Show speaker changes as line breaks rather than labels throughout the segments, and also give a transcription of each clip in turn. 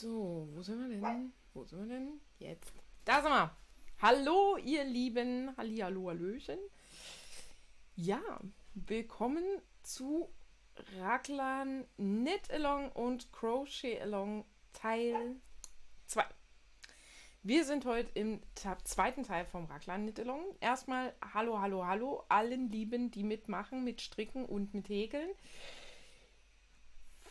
So, wo sind wir denn? Wo sind wir denn? Jetzt. Da sind wir. Hallo, ihr Lieben. Hallihallo, Hallöchen. Ja, willkommen zu Raglan Knit Along und Crochet Along Teil 2. Wir sind heute im zweiten Teil vom Raglan Knit Along. Erstmal hallo, hallo, hallo allen Lieben, die mitmachen mit Stricken und mit Häkeln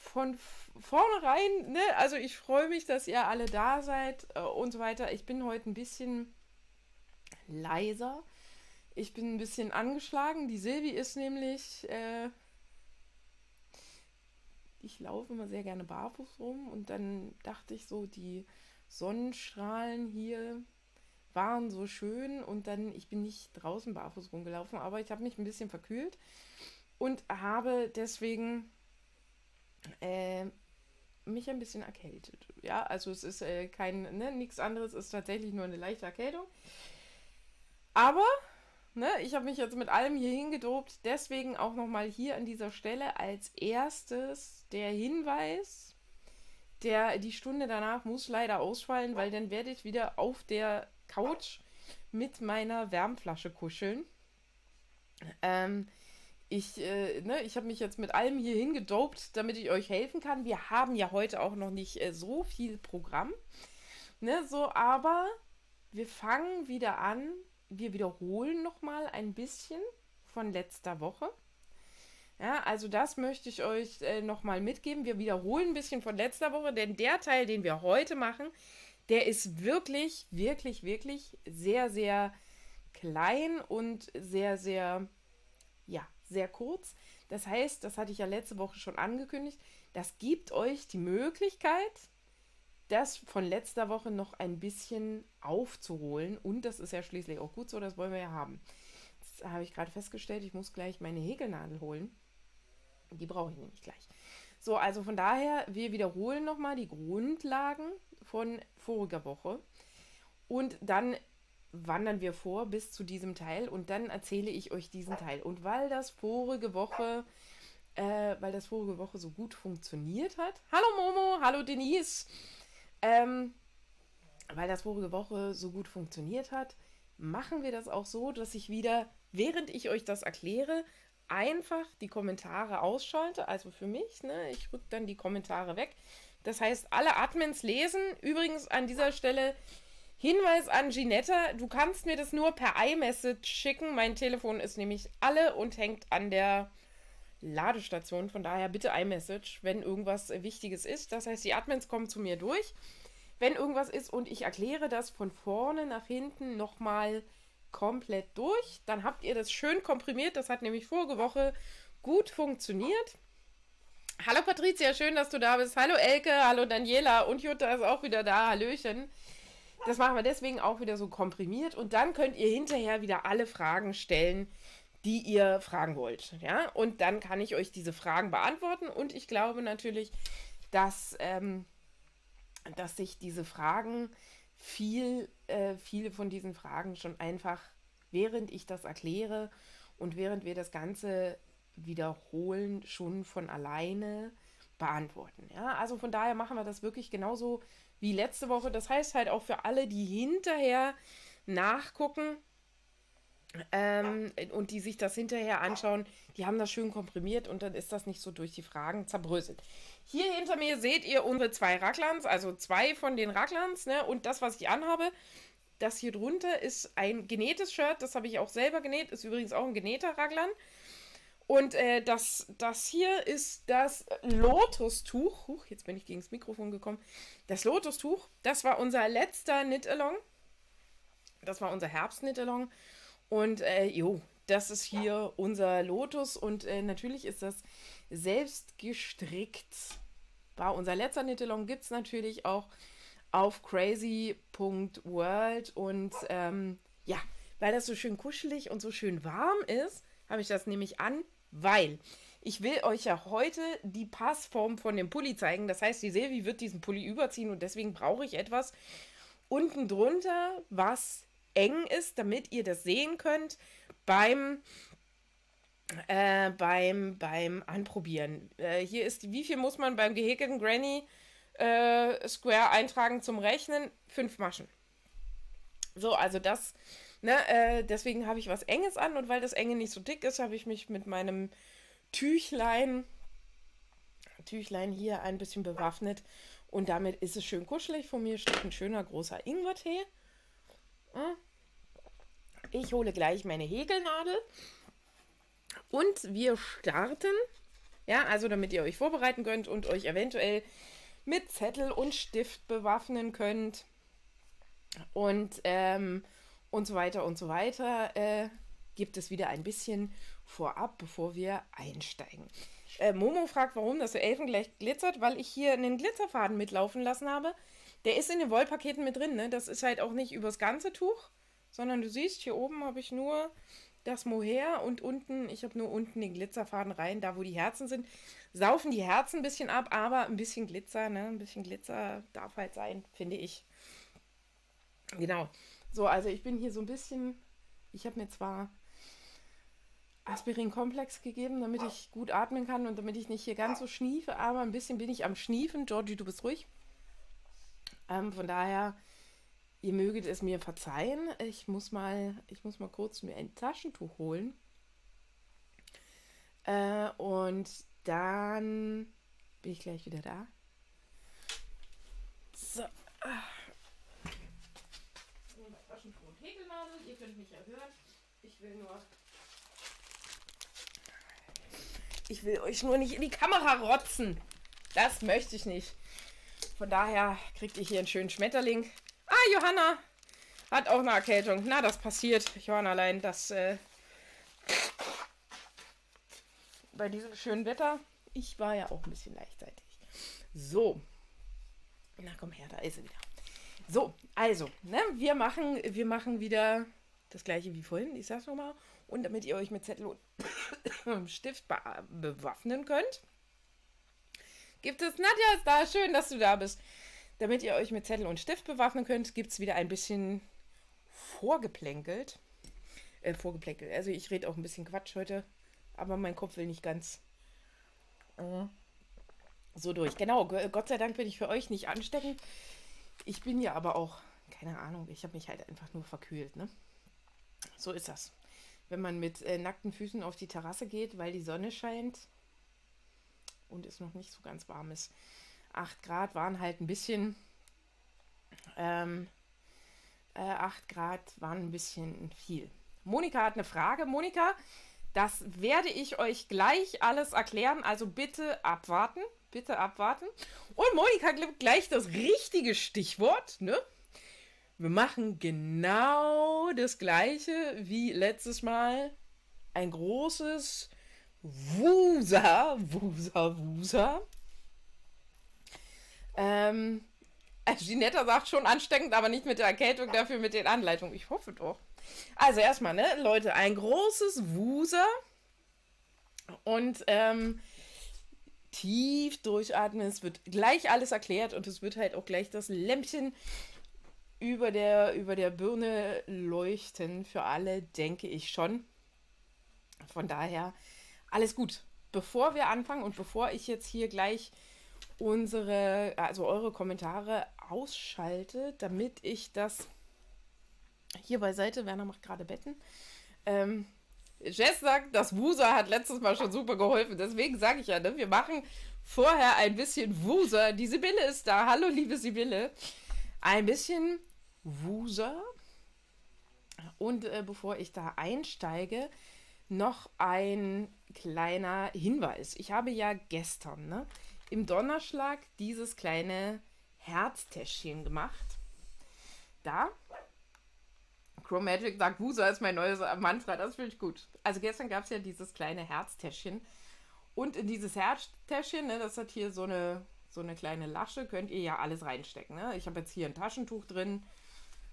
von vornherein, ne, also ich freue mich, dass ihr alle da seid äh, und so weiter. Ich bin heute ein bisschen leiser. Ich bin ein bisschen angeschlagen. Die Silvi ist nämlich, äh, ich laufe immer sehr gerne barfuß rum und dann dachte ich so, die Sonnenstrahlen hier waren so schön und dann, ich bin nicht draußen barfuß rumgelaufen, aber ich habe mich ein bisschen verkühlt und habe deswegen äh, mich ein bisschen erkältet. Ja, also es ist äh, kein, ne, nichts anderes, ist tatsächlich nur eine leichte Erkältung. Aber, ne, ich habe mich jetzt mit allem hier hingedobt, deswegen auch nochmal hier an dieser Stelle als erstes der Hinweis, der, die Stunde danach muss leider ausfallen, weil dann werde ich wieder auf der Couch mit meiner Wärmflasche kuscheln. Ähm, ich, äh, ne, ich habe mich jetzt mit allem hier hingedopt, damit ich euch helfen kann. Wir haben ja heute auch noch nicht äh, so viel Programm. Ne, so, aber wir fangen wieder an. Wir wiederholen nochmal ein bisschen von letzter Woche. Ja, also das möchte ich euch äh, nochmal mitgeben. Wir wiederholen ein bisschen von letzter Woche, denn der Teil, den wir heute machen, der ist wirklich, wirklich, wirklich sehr, sehr klein und sehr, sehr, sehr kurz. Das heißt, das hatte ich ja letzte Woche schon angekündigt, das gibt euch die Möglichkeit, das von letzter Woche noch ein bisschen aufzuholen. Und das ist ja schließlich auch gut so, das wollen wir ja haben. Jetzt habe ich gerade festgestellt, ich muss gleich meine Häkelnadel holen. Die brauche ich nämlich gleich. So, also von daher, wir wiederholen nochmal die Grundlagen von voriger Woche. Und dann wandern wir vor bis zu diesem Teil und dann erzähle ich euch diesen Teil. Und weil das vorige Woche, äh, weil das vorige Woche so gut funktioniert hat. Hallo Momo, hallo Denise. Ähm, weil das vorige Woche so gut funktioniert hat, machen wir das auch so, dass ich wieder, während ich euch das erkläre, einfach die Kommentare ausschalte. Also für mich, ne, ich rücke dann die Kommentare weg. Das heißt, alle Admins lesen. Übrigens an dieser Stelle Hinweis an Ginetta, du kannst mir das nur per iMessage schicken. Mein Telefon ist nämlich alle und hängt an der Ladestation. Von daher bitte iMessage, wenn irgendwas Wichtiges ist. Das heißt, die Admins kommen zu mir durch. Wenn irgendwas ist und ich erkläre das von vorne nach hinten nochmal komplett durch, dann habt ihr das schön komprimiert. Das hat nämlich vorige Woche gut funktioniert. Hallo Patricia, schön, dass du da bist. Hallo Elke, hallo Daniela und Jutta ist auch wieder da. Hallöchen. Das machen wir deswegen auch wieder so komprimiert und dann könnt ihr hinterher wieder alle Fragen stellen, die ihr fragen wollt. Ja, und dann kann ich euch diese Fragen beantworten und ich glaube natürlich, dass, ähm, dass sich diese Fragen viel, äh, viele von diesen Fragen schon einfach, während ich das erkläre und während wir das Ganze wiederholen, schon von alleine beantworten. Ja, also von daher machen wir das wirklich genauso wie letzte Woche. Das heißt halt auch für alle, die hinterher nachgucken ähm, und die sich das hinterher anschauen, die haben das schön komprimiert und dann ist das nicht so durch die Fragen zerbröselt. Hier hinter mir seht ihr unsere zwei Racklans, also zwei von den Racklans, ne? Und das, was ich anhabe, das hier drunter ist ein genähtes Shirt, das habe ich auch selber genäht, ist übrigens auch ein genähter Raglan. Und äh, das, das hier ist das Lotus-Tuch. Huch, jetzt bin ich gegen das Mikrofon gekommen. Das Lotus-Tuch, das war unser letzter Knit-Along. Das war unser Herbst-Knit-Along. Und äh, jo, das ist hier unser Lotus. Und äh, natürlich ist das selbst gestrickt. War unser letzter Knit-Along. Gibt es natürlich auch auf crazy.world. Und ähm, ja, weil das so schön kuschelig und so schön warm ist, habe ich das nämlich an weil ich will euch ja heute die Passform von dem Pulli zeigen. Das heißt, die Silvi wird diesen Pulli überziehen und deswegen brauche ich etwas unten drunter, was eng ist, damit ihr das sehen könnt beim äh, beim, beim Anprobieren. Äh, hier ist, wie viel muss man beim gehäkelten Granny äh, Square eintragen zum Rechnen, fünf Maschen. So, also das, ne, äh, deswegen habe ich was Enges an und weil das Enge nicht so dick ist, habe ich mich mit meinem Tüchlein, Tüchlein hier ein bisschen bewaffnet und damit ist es schön kuschelig. Vor mir steht ein schöner großer Ingwertee. Ich hole gleich meine Häkelnadel und wir starten. Ja, also damit ihr euch vorbereiten könnt und euch eventuell mit Zettel und Stift bewaffnen könnt und, ähm, und so weiter und so weiter, äh, gibt es wieder ein bisschen vorab, bevor wir einsteigen. Äh, Momo fragt, warum das Elfengleich glitzert, weil ich hier einen Glitzerfaden mitlaufen lassen habe. Der ist in den Wollpaketen mit drin, ne? Das ist halt auch nicht übers ganze Tuch, sondern du siehst, hier oben habe ich nur das Mohair und unten, ich habe nur unten den Glitzerfaden rein, da wo die Herzen sind. Saufen die Herzen ein bisschen ab, aber ein bisschen Glitzer, ne? Ein bisschen Glitzer darf halt sein, finde ich. Genau. So, also ich bin hier so ein bisschen, ich habe mir zwar Aspirin-Komplex gegeben, damit ich gut atmen kann und damit ich nicht hier ganz so schniefe, aber ein bisschen bin ich am Schniefen. Georgie, du bist ruhig. Ähm, von daher, ihr möget es mir verzeihen. Ich muss mal, ich muss mal kurz mir ein Taschentuch holen. Äh, und dann bin ich gleich wieder da. So. Taschentuch und Häkelnadel. Ihr könnt mich ja hören. Ich will nur Ich will euch nur nicht in die Kamera rotzen. Das möchte ich nicht. Von daher kriegt ihr hier einen schönen Schmetterling. Ah, Johanna hat auch eine Erkältung. Na, das passiert. Johanna allein, das äh, bei diesem schönen Wetter. Ich war ja auch ein bisschen leichtzeitig. So. Na komm her, da ist sie wieder. So, also, ne, wir machen, wir machen wieder das gleiche wie vorhin. Ich sag's nochmal. Und damit ihr euch mit Zettel und Stift be bewaffnen könnt, gibt es, Nadja ist da, schön, dass du da bist. Damit ihr euch mit Zettel und Stift bewaffnen könnt, gibt es wieder ein bisschen vorgeplänkelt. Äh, vorgeplänkelt. Also ich rede auch ein bisschen Quatsch heute, aber mein Kopf will nicht ganz äh, so durch. Genau, Gott sei Dank bin ich für euch nicht ansteckend. Ich bin ja aber auch, keine Ahnung, ich habe mich halt einfach nur verkühlt, ne? So ist das wenn man mit äh, nackten Füßen auf die Terrasse geht, weil die Sonne scheint und es noch nicht so ganz warm ist. 8 Grad waren halt ein bisschen, ähm, äh, 8 Grad waren ein bisschen viel. Monika hat eine Frage. Monika, das werde ich euch gleich alles erklären, also bitte abwarten. Bitte abwarten. Und Monika gibt gleich das richtige Stichwort, ne? Wir machen genau das gleiche wie letztes Mal. Ein großes Wusa, Wusa, Wusa. Ähm, also Ginetta sagt schon ansteckend, aber nicht mit der Erkältung, dafür mit den Anleitungen. Ich hoffe doch. Also erstmal, ne, Leute, ein großes Wusa und ähm, tief durchatmen. Es wird gleich alles erklärt und es wird halt auch gleich das Lämpchen über der, über der Birne leuchten für alle, denke ich schon. Von daher alles gut. Bevor wir anfangen und bevor ich jetzt hier gleich unsere, also eure Kommentare ausschalte, damit ich das hier beiseite, Werner macht gerade Betten. Ähm, Jess sagt, das Wusa hat letztes Mal schon super geholfen. Deswegen sage ich ja, ne, wir machen vorher ein bisschen Wusa. Die Sibylle ist da. Hallo, liebe Sibylle. Ein bisschen Wuser. Und äh, bevor ich da einsteige, noch ein kleiner Hinweis. Ich habe ja gestern ne, im Donnerschlag dieses kleine Herztäschchen gemacht. Da. Chromagic sagt, Wuser ist mein neues Mantra, das finde ich gut. Also gestern gab es ja dieses kleine Herztäschchen. Und in dieses Herztäschchen, ne, das hat hier so eine, so eine kleine Lasche, könnt ihr ja alles reinstecken. Ne? Ich habe jetzt hier ein Taschentuch drin,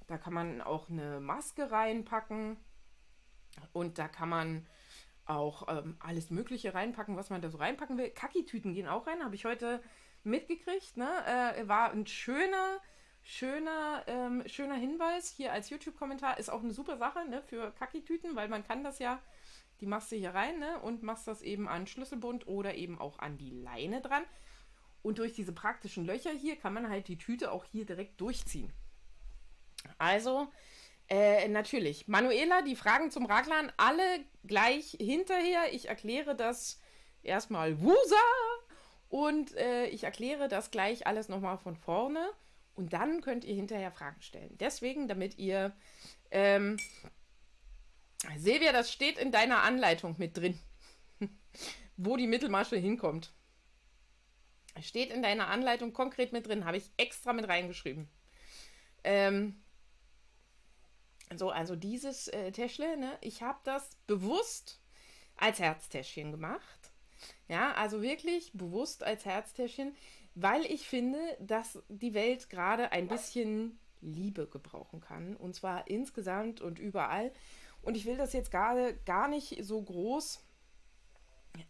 da kann man auch eine Maske reinpacken und da kann man auch ähm, alles Mögliche reinpacken, was man da so reinpacken will. Kaki-Tüten gehen auch rein, habe ich heute mitgekriegt. Ne? Äh, war ein schöner, schöner, ähm, schöner Hinweis hier als YouTube-Kommentar. Ist auch eine super Sache ne, für Kaki-Tüten, weil man kann das ja, die machst du hier rein ne, und machst das eben an Schlüsselbund oder eben auch an die Leine dran. Und durch diese praktischen Löcher hier kann man halt die Tüte auch hier direkt durchziehen. Also, äh, natürlich. Manuela, die Fragen zum Raglan, alle gleich hinterher. Ich erkläre das erstmal Wusa und äh, ich erkläre das gleich alles nochmal von vorne. Und dann könnt ihr hinterher Fragen stellen. Deswegen, damit ihr. Ähm, Silvia, das steht in deiner Anleitung mit drin, wo die Mittelmasche hinkommt. Steht in deiner Anleitung konkret mit drin, habe ich extra mit reingeschrieben. Ähm, so, also dieses äh, Täschle, ne, ich habe das bewusst als Herztäschchen gemacht. Ja, also wirklich bewusst als Herztäschchen, weil ich finde, dass die Welt gerade ein bisschen Liebe gebrauchen kann. Und zwar insgesamt und überall. Und ich will das jetzt gerade gar nicht so groß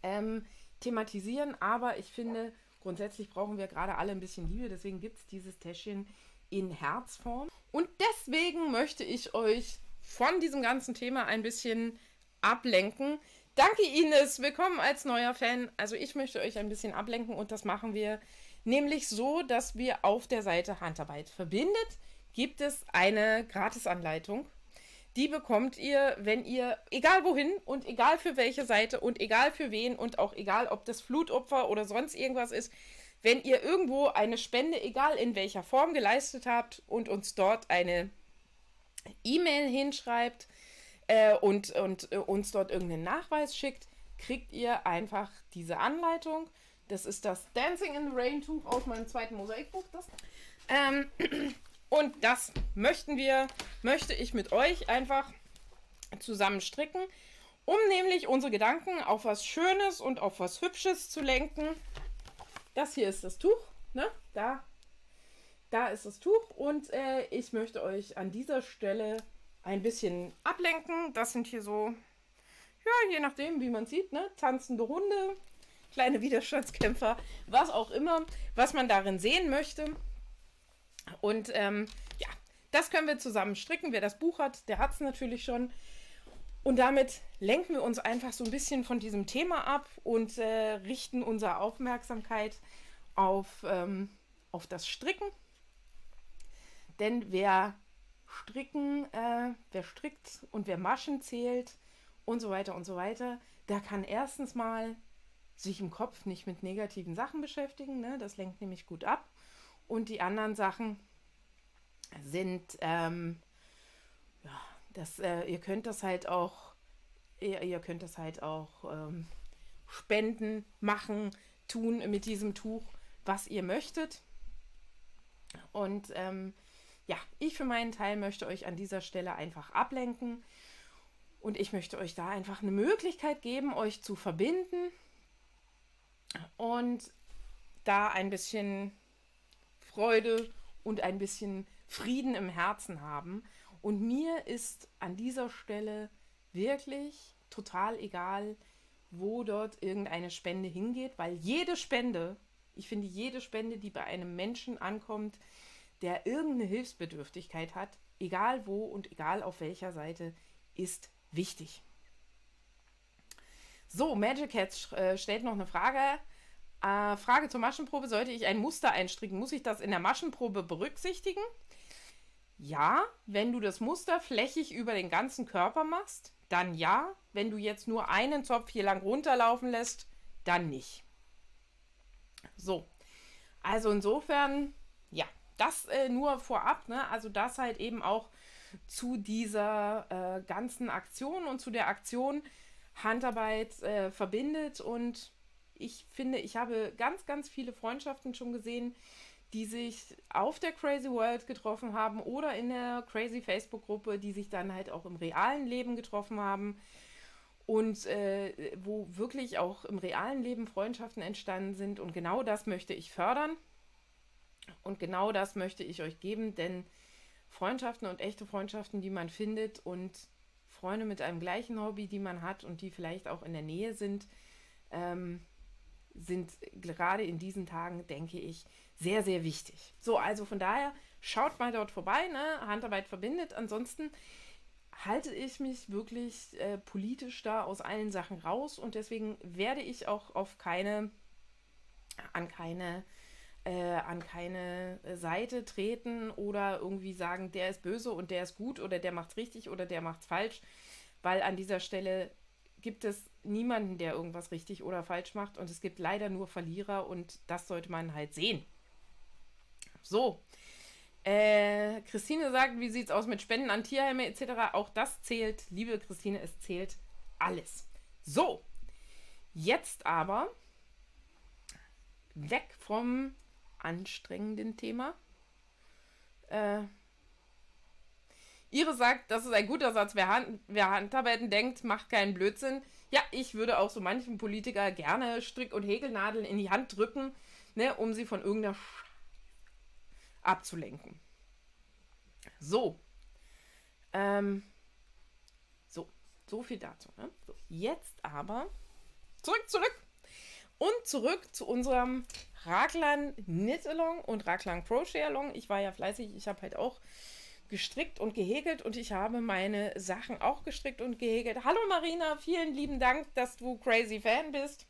ähm, thematisieren, aber ich finde, grundsätzlich brauchen wir gerade alle ein bisschen Liebe. Deswegen gibt es dieses Täschchen in Herzform. Und deswegen möchte ich euch von diesem ganzen Thema ein bisschen ablenken. Danke Ines, willkommen als neuer Fan. Also ich möchte euch ein bisschen ablenken und das machen wir nämlich so, dass wir auf der Seite Handarbeit verbindet, gibt es eine Gratisanleitung. Die bekommt ihr, wenn ihr, egal wohin und egal für welche Seite und egal für wen und auch egal, ob das Flutopfer oder sonst irgendwas ist, wenn ihr irgendwo eine Spende, egal in welcher Form, geleistet habt und uns dort eine E-Mail hinschreibt äh, und, und äh, uns dort irgendeinen Nachweis schickt, kriegt ihr einfach diese Anleitung. Das ist das Dancing in the Rain Tuch aus meinem zweiten Mosaikbuch. Das. Ähm, und das möchten wir, möchte ich mit euch einfach zusammen stricken, um nämlich unsere Gedanken auf was Schönes und auf was Hübsches zu lenken. Das hier ist das Tuch, ne? Da, da ist das Tuch und äh, ich möchte euch an dieser Stelle ein bisschen ablenken. Das sind hier so, ja, je nachdem, wie man sieht, ne? Tanzende Hunde, kleine Widerstandskämpfer, was auch immer, was man darin sehen möchte. Und ähm, ja, das können wir zusammen stricken. Wer das Buch hat, der hat es natürlich schon. Und damit lenken wir uns einfach so ein bisschen von diesem Thema ab und äh, richten unsere Aufmerksamkeit auf, ähm, auf das Stricken. Denn wer stricken, äh, wer strickt und wer Maschen zählt und so weiter und so weiter, der kann erstens mal sich im Kopf nicht mit negativen Sachen beschäftigen. Ne? Das lenkt nämlich gut ab. Und die anderen Sachen sind ähm, das, äh, ihr könnt das halt auch, ihr, ihr könnt das halt auch ähm, spenden, machen, tun mit diesem Tuch, was ihr möchtet. Und ähm, ja, ich für meinen Teil möchte euch an dieser Stelle einfach ablenken. Und ich möchte euch da einfach eine Möglichkeit geben, euch zu verbinden und da ein bisschen Freude und ein bisschen Frieden im Herzen haben und mir ist an dieser Stelle wirklich total egal, wo dort irgendeine Spende hingeht, weil jede Spende, ich finde jede Spende, die bei einem Menschen ankommt, der irgendeine Hilfsbedürftigkeit hat, egal wo und egal auf welcher Seite, ist wichtig. So, Magic Cats äh, stellt noch eine Frage. Äh, Frage zur Maschenprobe: Sollte ich ein Muster einstricken, muss ich das in der Maschenprobe berücksichtigen? Ja, wenn du das Muster flächig über den ganzen Körper machst, dann ja. Wenn du jetzt nur einen Zopf hier lang runterlaufen lässt, dann nicht. So, also insofern, ja, das äh, nur vorab, ne? Also das halt eben auch zu dieser äh, ganzen Aktion und zu der Aktion Handarbeit äh, verbindet. Und ich finde, ich habe ganz, ganz viele Freundschaften schon gesehen, die sich auf der Crazy World getroffen haben oder in der Crazy Facebook-Gruppe, die sich dann halt auch im realen Leben getroffen haben und äh, wo wirklich auch im realen Leben Freundschaften entstanden sind. Und genau das möchte ich fördern und genau das möchte ich euch geben, denn Freundschaften und echte Freundschaften, die man findet und Freunde mit einem gleichen Hobby, die man hat und die vielleicht auch in der Nähe sind, ähm, sind gerade in diesen Tagen, denke ich, sehr, sehr wichtig. So, also von daher schaut mal dort vorbei, ne? Handarbeit verbindet. Ansonsten halte ich mich wirklich äh, politisch da aus allen Sachen raus und deswegen werde ich auch auf keine, an keine äh, an keine Seite treten oder irgendwie sagen, der ist böse und der ist gut oder der macht's richtig oder der macht's falsch, weil an dieser Stelle gibt es niemanden, der irgendwas richtig oder falsch macht und es gibt leider nur Verlierer und das sollte man halt sehen. So. Äh, Christine sagt, wie sieht es aus mit Spenden an Tierheime etc. Auch das zählt, liebe Christine, es zählt alles. So, jetzt aber weg vom anstrengenden Thema. Äh, Ihre sagt, das ist ein guter Satz. Wer, Hand, wer Handarbeiten denkt, macht keinen Blödsinn. Ja, ich würde auch so manchen Politiker gerne Strick- und Häkelnadeln in die Hand drücken, ne, um sie von irgendeiner Sch abzulenken. So. Ähm, so, so viel dazu. Ne? So, jetzt aber zurück, zurück. Und zurück zu unserem Raglan Knit Along und Raglan Crochet Along. Ich war ja fleißig, ich habe halt auch gestrickt und gehäkelt und ich habe meine Sachen auch gestrickt und gehäkelt. Hallo Marina, vielen lieben Dank, dass du crazy Fan bist.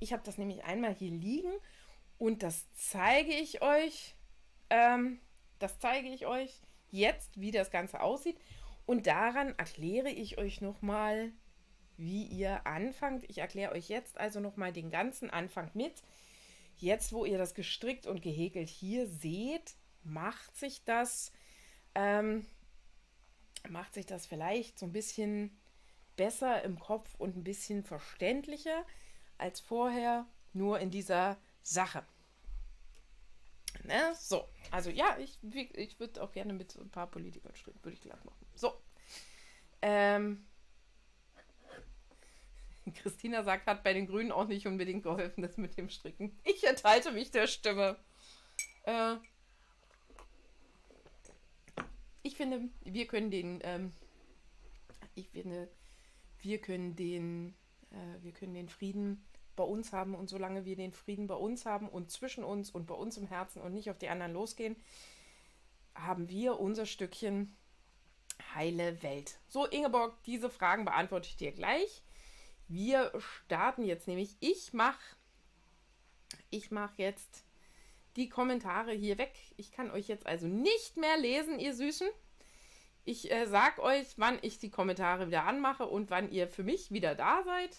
Ich habe das nämlich einmal hier liegen und das zeige ich euch. Ähm, das zeige ich euch jetzt, wie das Ganze aussieht. Und daran erkläre ich euch nochmal, wie ihr anfangt. Ich erkläre euch jetzt also nochmal den ganzen Anfang mit. Jetzt, wo ihr das gestrickt und gehäkelt hier seht, macht sich das, ähm, macht sich das vielleicht so ein bisschen besser im Kopf und ein bisschen verständlicher als vorher nur in dieser Sache. Ne? So, also ja, ich, ich würde auch gerne mit so ein paar Politikern stricken, würde ich gleich machen. So. Ähm, Christina sagt, hat bei den Grünen auch nicht unbedingt geholfen, das mit dem Stricken. Ich enthalte mich der Stimme. Äh, ich finde, wir können den, ähm, ich finde, wir können den, äh, wir können den Frieden bei uns haben und solange wir den Frieden bei uns haben und zwischen uns und bei uns im Herzen und nicht auf die anderen losgehen, haben wir unser Stückchen heile Welt. So, Ingeborg, diese Fragen beantworte ich dir gleich. Wir starten jetzt nämlich. Ich mache ich mach jetzt die Kommentare hier weg. Ich kann euch jetzt also nicht mehr lesen, ihr Süßen. Ich äh, sag euch, wann ich die Kommentare wieder anmache und wann ihr für mich wieder da seid.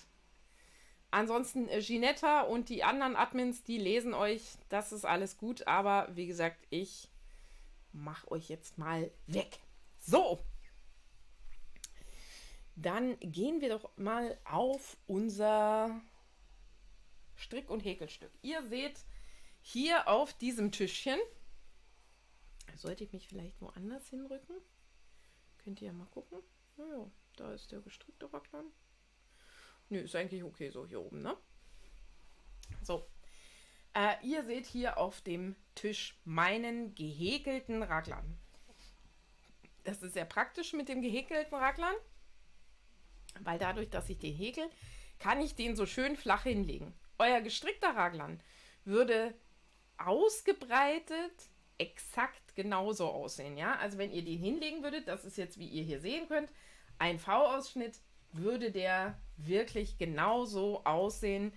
Ansonsten äh, Ginetta und die anderen Admins, die lesen euch. Das ist alles gut. Aber wie gesagt, ich mache euch jetzt mal weg. So. Dann gehen wir doch mal auf unser Strick- und Häkelstück. Ihr seht, hier auf diesem Tischchen, sollte ich mich vielleicht woanders hinrücken? Könnt ihr ja mal gucken. Naja, da ist der gestrickte Raglan. Nö, ist eigentlich okay so hier oben, ne? So. Äh, ihr seht hier auf dem Tisch meinen gehäkelten Raglan. Das ist sehr praktisch mit dem gehäkelten Raglan, weil dadurch, dass ich den häkel, kann ich den so schön flach hinlegen. Euer gestrickter Raglan würde ausgebreitet exakt genauso aussehen, ja? Also wenn ihr den hinlegen würdet, das ist jetzt, wie ihr hier sehen könnt, ein V-Ausschnitt, würde der wirklich genauso aussehen,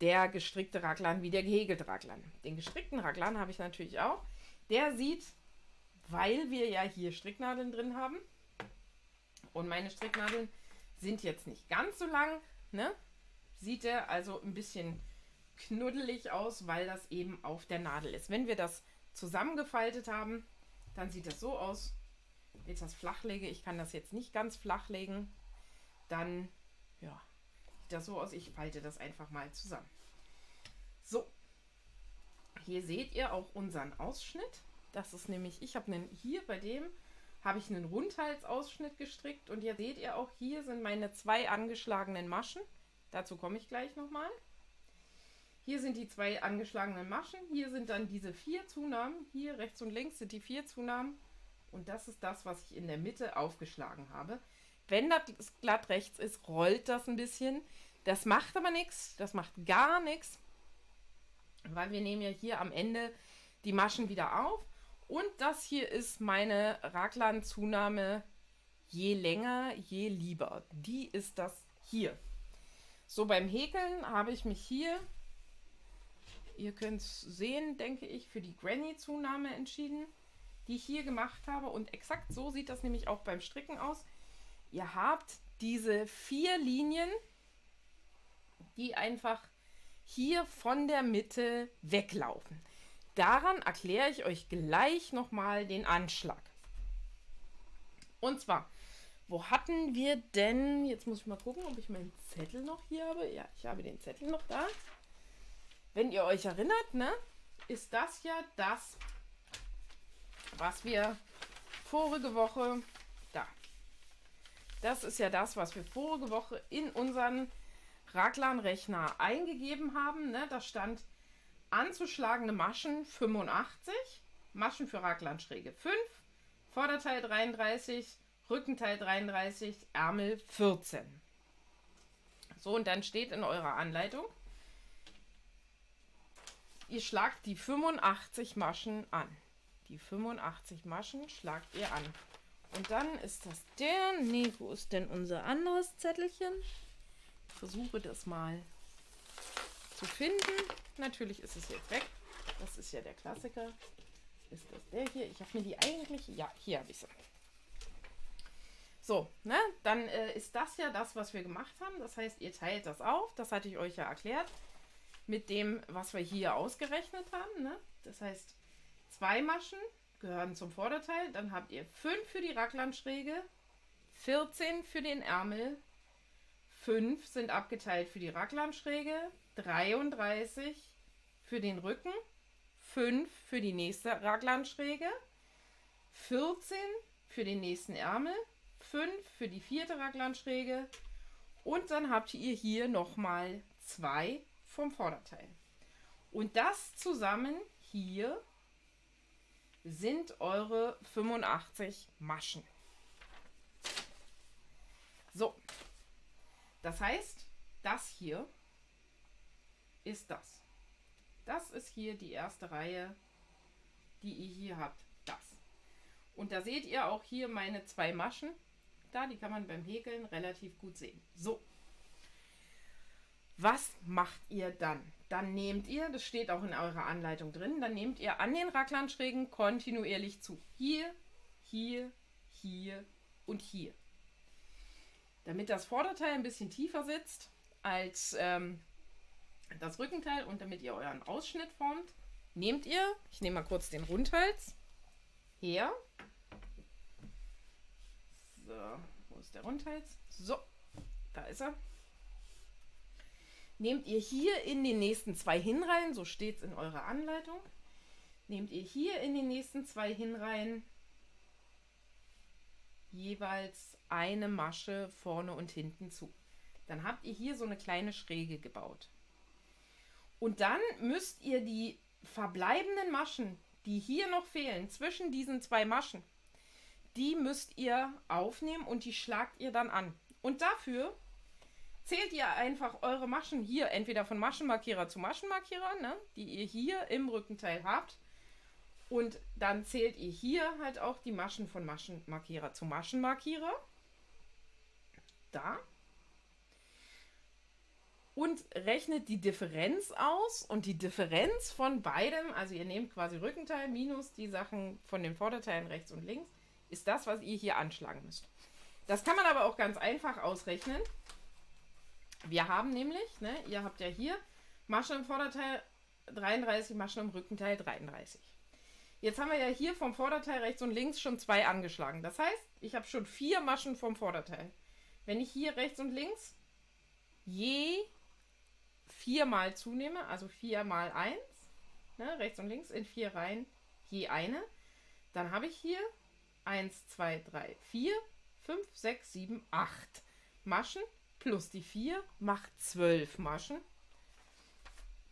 der gestrickte Raglan wie der gehäkelte Raglan. Den gestrickten Raglan habe ich natürlich auch. Der sieht, weil wir ja hier Stricknadeln drin haben und meine Stricknadeln sind jetzt nicht ganz so lang, ne? Sieht er also ein bisschen knuddelig aus, weil das eben auf der Nadel ist. Wenn wir das zusammengefaltet haben, dann sieht das so aus. Ich das flach lege, ich kann das jetzt nicht ganz flach legen, dann ja, sieht das so aus. Ich falte das einfach mal zusammen. So, hier seht ihr auch unseren Ausschnitt. Das ist nämlich, ich habe hier bei dem habe ich einen Rundhalsausschnitt gestrickt und hier seht ihr auch, hier sind meine zwei angeschlagenen Maschen. Dazu komme ich gleich nochmal. Hier sind die zwei angeschlagenen Maschen. Hier sind dann diese vier Zunahmen. Hier rechts und links sind die vier Zunahmen. Und das ist das, was ich in der Mitte aufgeschlagen habe. Wenn das glatt rechts ist, rollt das ein bisschen. Das macht aber nichts. Das macht gar nichts. Weil wir nehmen ja hier am Ende die Maschen wieder auf. Und das hier ist meine Raglan-Zunahme je länger, je lieber. Die ist das hier. So, beim Häkeln habe ich mich hier Ihr könnt es sehen, denke ich, für die Granny-Zunahme entschieden, die ich hier gemacht habe. Und exakt so sieht das nämlich auch beim Stricken aus. Ihr habt diese vier Linien, die einfach hier von der Mitte weglaufen. Daran erkläre ich euch gleich nochmal den Anschlag. Und zwar, wo hatten wir denn, jetzt muss ich mal gucken, ob ich meinen Zettel noch hier habe. Ja, ich habe den Zettel noch da. Wenn ihr euch erinnert, ne, ist das ja das, was wir vorige Woche, da, das ist ja das, was wir vorige Woche in unseren Raglan-Rechner eingegeben haben. Ne? Da stand anzuschlagende Maschen 85, Maschen für Raglan-Schräge 5, Vorderteil 33, Rückenteil 33, Ärmel 14. So, und dann steht in eurer Anleitung, ihr schlagt die 85 Maschen an. Die 85 Maschen schlagt ihr an. Und dann ist das der. Nee, wo ist denn unser anderes Zettelchen? Ich versuche das mal zu finden. Natürlich ist es jetzt weg. Das ist ja der Klassiker. Ist das der hier? Ich habe mir die eigentlich. Ja, hier habe ich sie. So, ne? Dann äh, ist das ja das, was wir gemacht haben. Das heißt, ihr teilt das auf. Das hatte ich euch ja erklärt. Mit dem, was wir hier ausgerechnet haben. Ne? Das heißt, zwei Maschen gehören zum Vorderteil. Dann habt ihr 5 für die Racklandschräge, 14 für den Ärmel, 5 sind abgeteilt für die Racklandschräge, 33 für den Rücken, 5 für die nächste Raglanschräge, 14 für den nächsten Ärmel, 5 für die vierte Raglanschräge und dann habt ihr hier nochmal 2 vom Vorderteil. Und das zusammen hier sind eure 85 Maschen. So, das heißt, das hier ist das. Das ist hier die erste Reihe, die ihr hier habt. Das. Und da seht ihr auch hier meine zwei Maschen. Da, die kann man beim Häkeln relativ gut sehen. So. Was macht ihr dann? Dann nehmt ihr, das steht auch in eurer Anleitung drin, dann nehmt ihr an den Racklandschrägen kontinuierlich zu. Hier, hier, hier und hier. Damit das Vorderteil ein bisschen tiefer sitzt als ähm, das Rückenteil und damit ihr euren Ausschnitt formt, nehmt ihr, ich nehme mal kurz den Rundhals, her. So, wo ist der Rundhals? So, da ist er. Nehmt ihr hier in den nächsten zwei Hinreihen, so steht es in eurer Anleitung, nehmt ihr hier in den nächsten zwei Hinreihen jeweils eine Masche vorne und hinten zu. Dann habt ihr hier so eine kleine Schräge gebaut. Und dann müsst ihr die verbleibenden Maschen, die hier noch fehlen, zwischen diesen zwei Maschen, die müsst ihr aufnehmen und die schlagt ihr dann an. Und dafür zählt ihr einfach eure Maschen hier, entweder von Maschenmarkierer zu Maschenmarkierer, ne, die ihr hier im Rückenteil habt. Und dann zählt ihr hier halt auch die Maschen von Maschenmarkierer zu Maschenmarkierer. Da und rechnet die Differenz aus und die Differenz von beidem, also ihr nehmt quasi Rückenteil minus die Sachen von den Vorderteilen rechts und links, ist das, was ihr hier anschlagen müsst. Das kann man aber auch ganz einfach ausrechnen. Wir haben nämlich, ne, ihr habt ja hier Maschen im Vorderteil 33, Maschen im Rückenteil 33. Jetzt haben wir ja hier vom Vorderteil rechts und links schon zwei angeschlagen. Das heißt, ich habe schon vier Maschen vom Vorderteil. Wenn ich hier rechts und links je viermal zunehme, also vier mal eins, ne, rechts und links in vier Reihen je eine, dann habe ich hier 1, 2, 3, 4, 5, 6, 7, 8 Maschen plus die 4 macht 12 Maschen.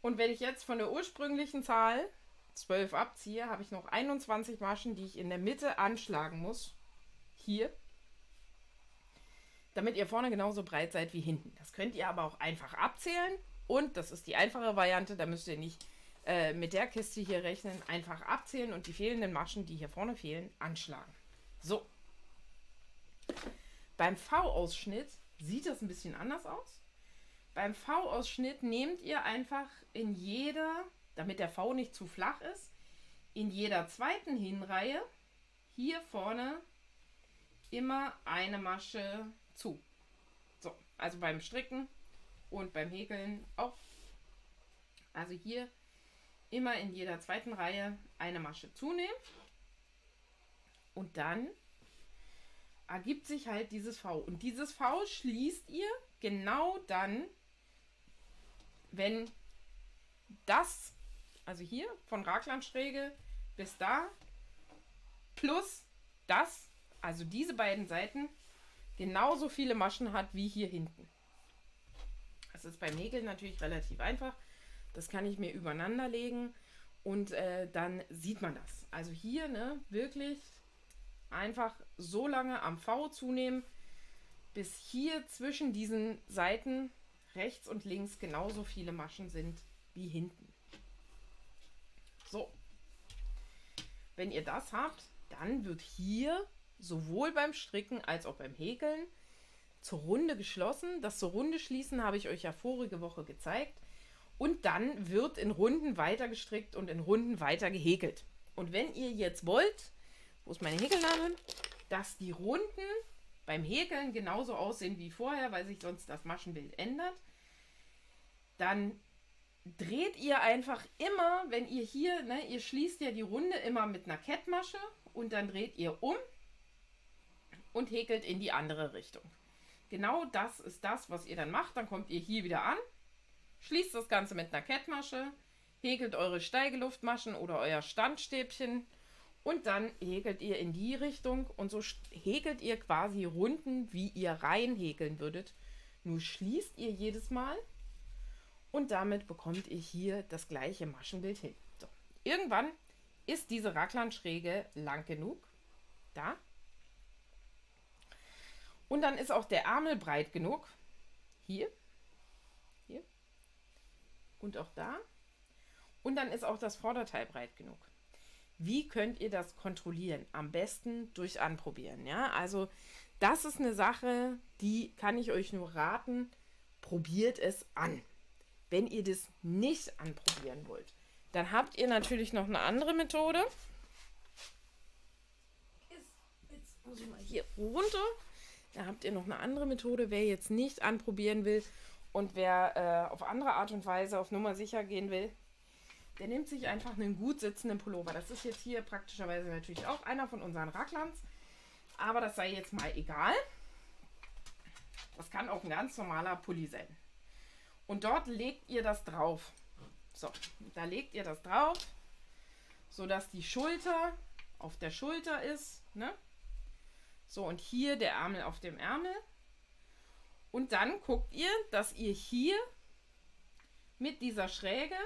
Und wenn ich jetzt von der ursprünglichen Zahl 12 abziehe, habe ich noch 21 Maschen, die ich in der Mitte anschlagen muss. Hier. Damit ihr vorne genauso breit seid wie hinten. Das könnt ihr aber auch einfach abzählen. Und das ist die einfache Variante, da müsst ihr nicht äh, mit der Kiste hier rechnen, einfach abzählen und die fehlenden Maschen, die hier vorne fehlen, anschlagen. So. Beim V-Ausschnitt sieht das ein bisschen anders aus. Beim V-Ausschnitt nehmt ihr einfach in jeder damit der V nicht zu flach ist, in jeder zweiten Hinreihe hier vorne immer eine Masche zu. So, also beim Stricken und beim Häkeln auch. Also hier immer in jeder zweiten Reihe eine Masche zunehmen. Und dann ergibt sich halt dieses V. Und dieses V schließt ihr genau dann, wenn das, also hier von Raglandschräge bis da, plus das, also diese beiden Seiten, genauso viele Maschen hat wie hier hinten. Das ist beim Nägeln natürlich relativ einfach. Das kann ich mir übereinander legen und äh, dann sieht man das. Also hier ne, wirklich einfach so lange am V zunehmen, bis hier zwischen diesen Seiten rechts und links genauso viele Maschen sind wie hinten. So. Wenn ihr das habt, dann wird hier sowohl beim Stricken als auch beim Häkeln zur Runde geschlossen. Das zur Runde schließen habe ich euch ja vorige Woche gezeigt. Und dann wird in Runden weiter gestrickt und in Runden weiter gehäkelt. Und wenn ihr jetzt wollt, wo ist meine Häkelnadel, dass die Runden beim Häkeln genauso aussehen wie vorher, weil sich sonst das Maschenbild ändert, dann dreht ihr einfach immer, wenn ihr hier, ne, ihr schließt ja die Runde immer mit einer Kettmasche und dann dreht ihr um und häkelt in die andere Richtung. Genau das ist das, was ihr dann macht. Dann kommt ihr hier wieder an, schließt das Ganze mit einer Kettmasche, häkelt eure Steigeluftmaschen oder euer Standstäbchen und dann häkelt ihr in die Richtung und so häkelt ihr quasi Runden, wie ihr rein häkeln würdet. Nur schließt ihr jedes Mal und damit bekommt ihr hier das gleiche Maschenbild hin. So. Irgendwann ist diese Raglandschräge lang genug. Da. Und dann ist auch der Ärmel breit genug. Hier. Hier. Und auch da. Und dann ist auch das Vorderteil breit genug. Wie könnt ihr das kontrollieren? Am besten durch Anprobieren. Ja, also das ist eine Sache, die kann ich euch nur raten. Probiert es an. Wenn ihr das nicht anprobieren wollt, dann habt ihr natürlich noch eine andere Methode. Jetzt muss ich mal hier runter. Da habt ihr noch eine andere Methode. Wer jetzt nicht anprobieren will und wer äh, auf andere Art und Weise auf Nummer sicher gehen will, der nimmt sich einfach einen gut sitzenden Pullover. Das ist jetzt hier praktischerweise natürlich auch einer von unseren Racklans. Aber das sei jetzt mal egal. Das kann auch ein ganz normaler Pulli sein. Und dort legt ihr das drauf. So, da legt ihr das drauf, sodass die Schulter auf der Schulter ist. Ne? So, und hier der Ärmel auf dem Ärmel. Und dann guckt ihr, dass ihr hier mit dieser Schräge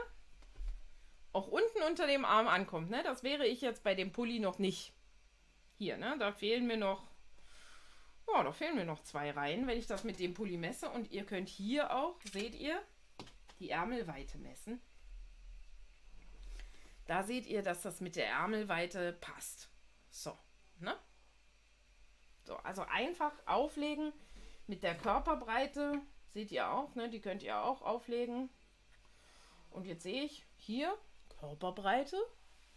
auch unten unter dem Arm ankommt. Ne? Das wäre ich jetzt bei dem Pulli noch nicht. Hier, ne? Da fehlen mir noch ja, da fehlen mir noch zwei Reihen, wenn ich das mit dem Pulli messe. Und ihr könnt hier auch, seht ihr, die Ärmelweite messen. Da seht ihr, dass das mit der Ärmelweite passt. So, ne? So, also einfach auflegen mit der Körperbreite. Seht ihr auch, ne? Die könnt ihr auch auflegen. Und jetzt sehe ich hier Körperbreite.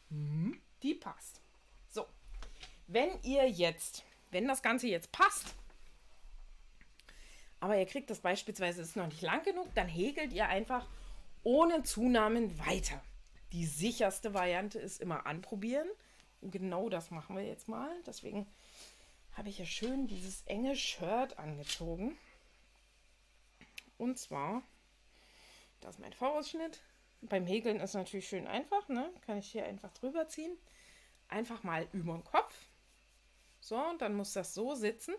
Mhm. Die passt. So, wenn ihr jetzt wenn das Ganze jetzt passt, aber ihr kriegt das beispielsweise ist noch nicht lang genug, dann häkelt ihr einfach ohne Zunahmen weiter. Die sicherste Variante ist immer anprobieren. Und genau das machen wir jetzt mal. Deswegen habe ich ja schön dieses enge Shirt angezogen. Und zwar, das ist mein V-Ausschnitt. Beim Häkeln ist natürlich schön einfach, ne? Kann ich hier einfach drüber ziehen. Einfach mal über den Kopf. So, und dann muss das so sitzen.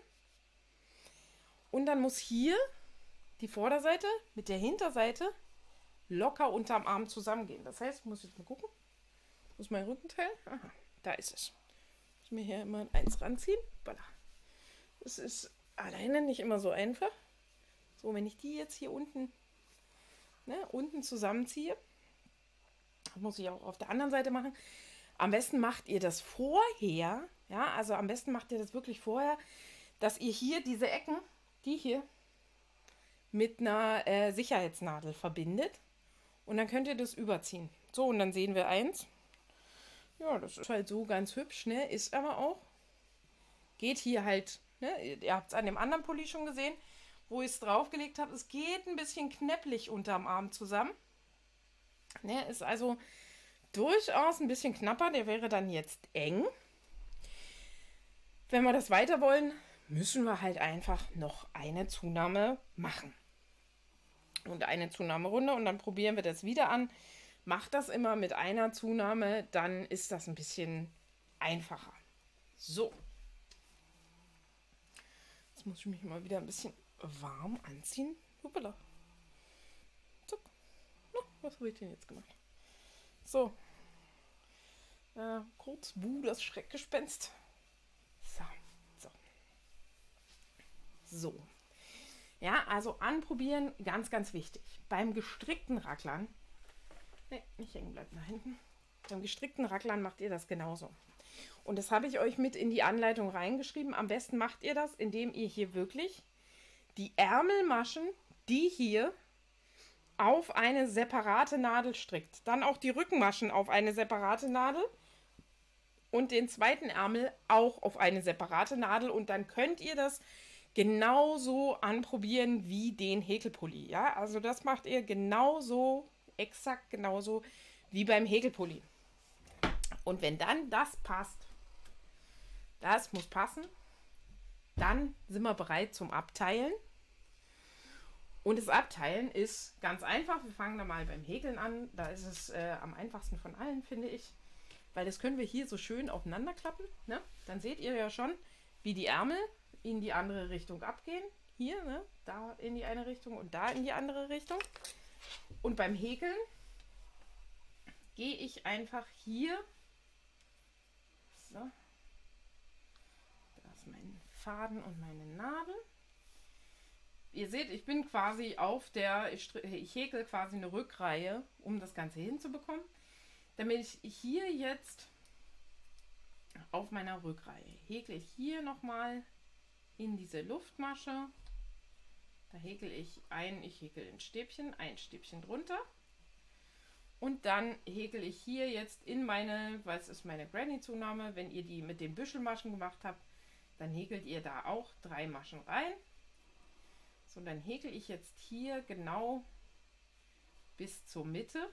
Und dann muss hier die Vorderseite mit der Hinterseite locker unterm Arm zusammengehen. Das heißt, ich muss jetzt mal gucken. Wo ist mein Rückenteil? Aha, da ist es. Mir hier immer eins ranziehen. Voilà. Das ist alleine nicht immer so einfach. So, wenn ich die jetzt hier unten, ne, unten zusammenziehe, muss ich auch auf der anderen Seite machen. Am besten macht ihr das vorher ja, also am besten macht ihr das wirklich vorher, dass ihr hier diese Ecken, die hier, mit einer äh, Sicherheitsnadel verbindet. Und dann könnt ihr das überziehen. So, und dann sehen wir eins. Ja, das ist halt so ganz hübsch, ne? Ist aber auch. Geht hier halt, ne? Ihr habt es an dem anderen Pulli schon gesehen, wo ich es draufgelegt habe. Es geht ein bisschen knäpplich unterm Arm zusammen. Ne? Ist also durchaus ein bisschen knapper. Der wäre dann jetzt eng. Wenn wir das weiter wollen, müssen wir halt einfach noch eine Zunahme machen. Und eine Zunahmerunde und dann probieren wir das wieder an. Macht das immer mit einer Zunahme, dann ist das ein bisschen einfacher. So. Jetzt muss ich mich mal wieder ein bisschen warm anziehen. Hoppala. Zuck. Na, was habe ich denn jetzt gemacht? So. Äh, kurz Bu, das Schreckgespenst. So. Ja, also anprobieren, ganz, ganz wichtig. Beim gestrickten Racklern, ne, nicht hängen bleiben da hinten. Beim gestrickten Racklern macht ihr das genauso. Und das habe ich euch mit in die Anleitung reingeschrieben. Am besten macht ihr das, indem ihr hier wirklich die Ärmelmaschen, die hier auf eine separate Nadel strickt. Dann auch die Rückenmaschen auf eine separate Nadel und den zweiten Ärmel auch auf eine separate Nadel. Und dann könnt ihr das genauso anprobieren wie den Häkelpulli. Ja, also das macht ihr genauso, exakt genauso wie beim Häkelpulli. Und wenn dann das passt, das muss passen, dann sind wir bereit zum Abteilen. Und das Abteilen ist ganz einfach. Wir fangen da mal beim Häkeln an. Da ist es äh, am einfachsten von allen, finde ich. Weil das können wir hier so schön aufeinander klappen. Ne? Dann seht ihr ja schon, wie die Ärmel in die andere Richtung abgehen. Hier, ne? da in die eine Richtung und da in die andere Richtung. Und beim Häkeln gehe ich einfach hier. So. Da ist mein Faden und meine Nadel. Ihr seht, ich bin quasi auf der, ich, ich häkel quasi eine Rückreihe, um das Ganze hinzubekommen. Damit ich hier jetzt auf meiner Rückreihe häkle ich hier nochmal in diese Luftmasche. Da häkel ich ein, ich häkel ein Stäbchen, ein Stäbchen drunter. Und dann häkel ich hier jetzt in meine, was ist meine Granny-Zunahme, wenn ihr die mit den Büschelmaschen gemacht habt, dann häkelt ihr da auch drei Maschen rein. So, dann häkel ich jetzt hier genau bis zur Mitte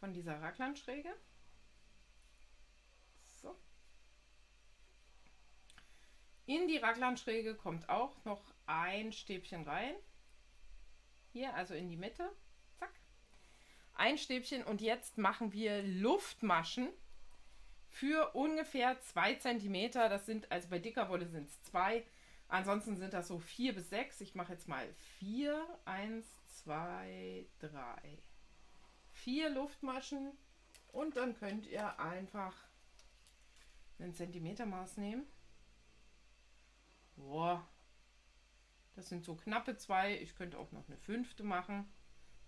von dieser Raglanschräge. In die Raglanschräge kommt auch noch ein Stäbchen rein. Hier, also in die Mitte. Zack. Ein Stäbchen und jetzt machen wir Luftmaschen für ungefähr 2 cm. Das sind, also bei dicker Wolle sind es 2. Ansonsten sind das so 4 bis 6. Ich mache jetzt mal 4. 1, 2, 3. 4 Luftmaschen und dann könnt ihr einfach ein Zentimetermaß nehmen. Boah. Das sind so knappe zwei. Ich könnte auch noch eine fünfte machen.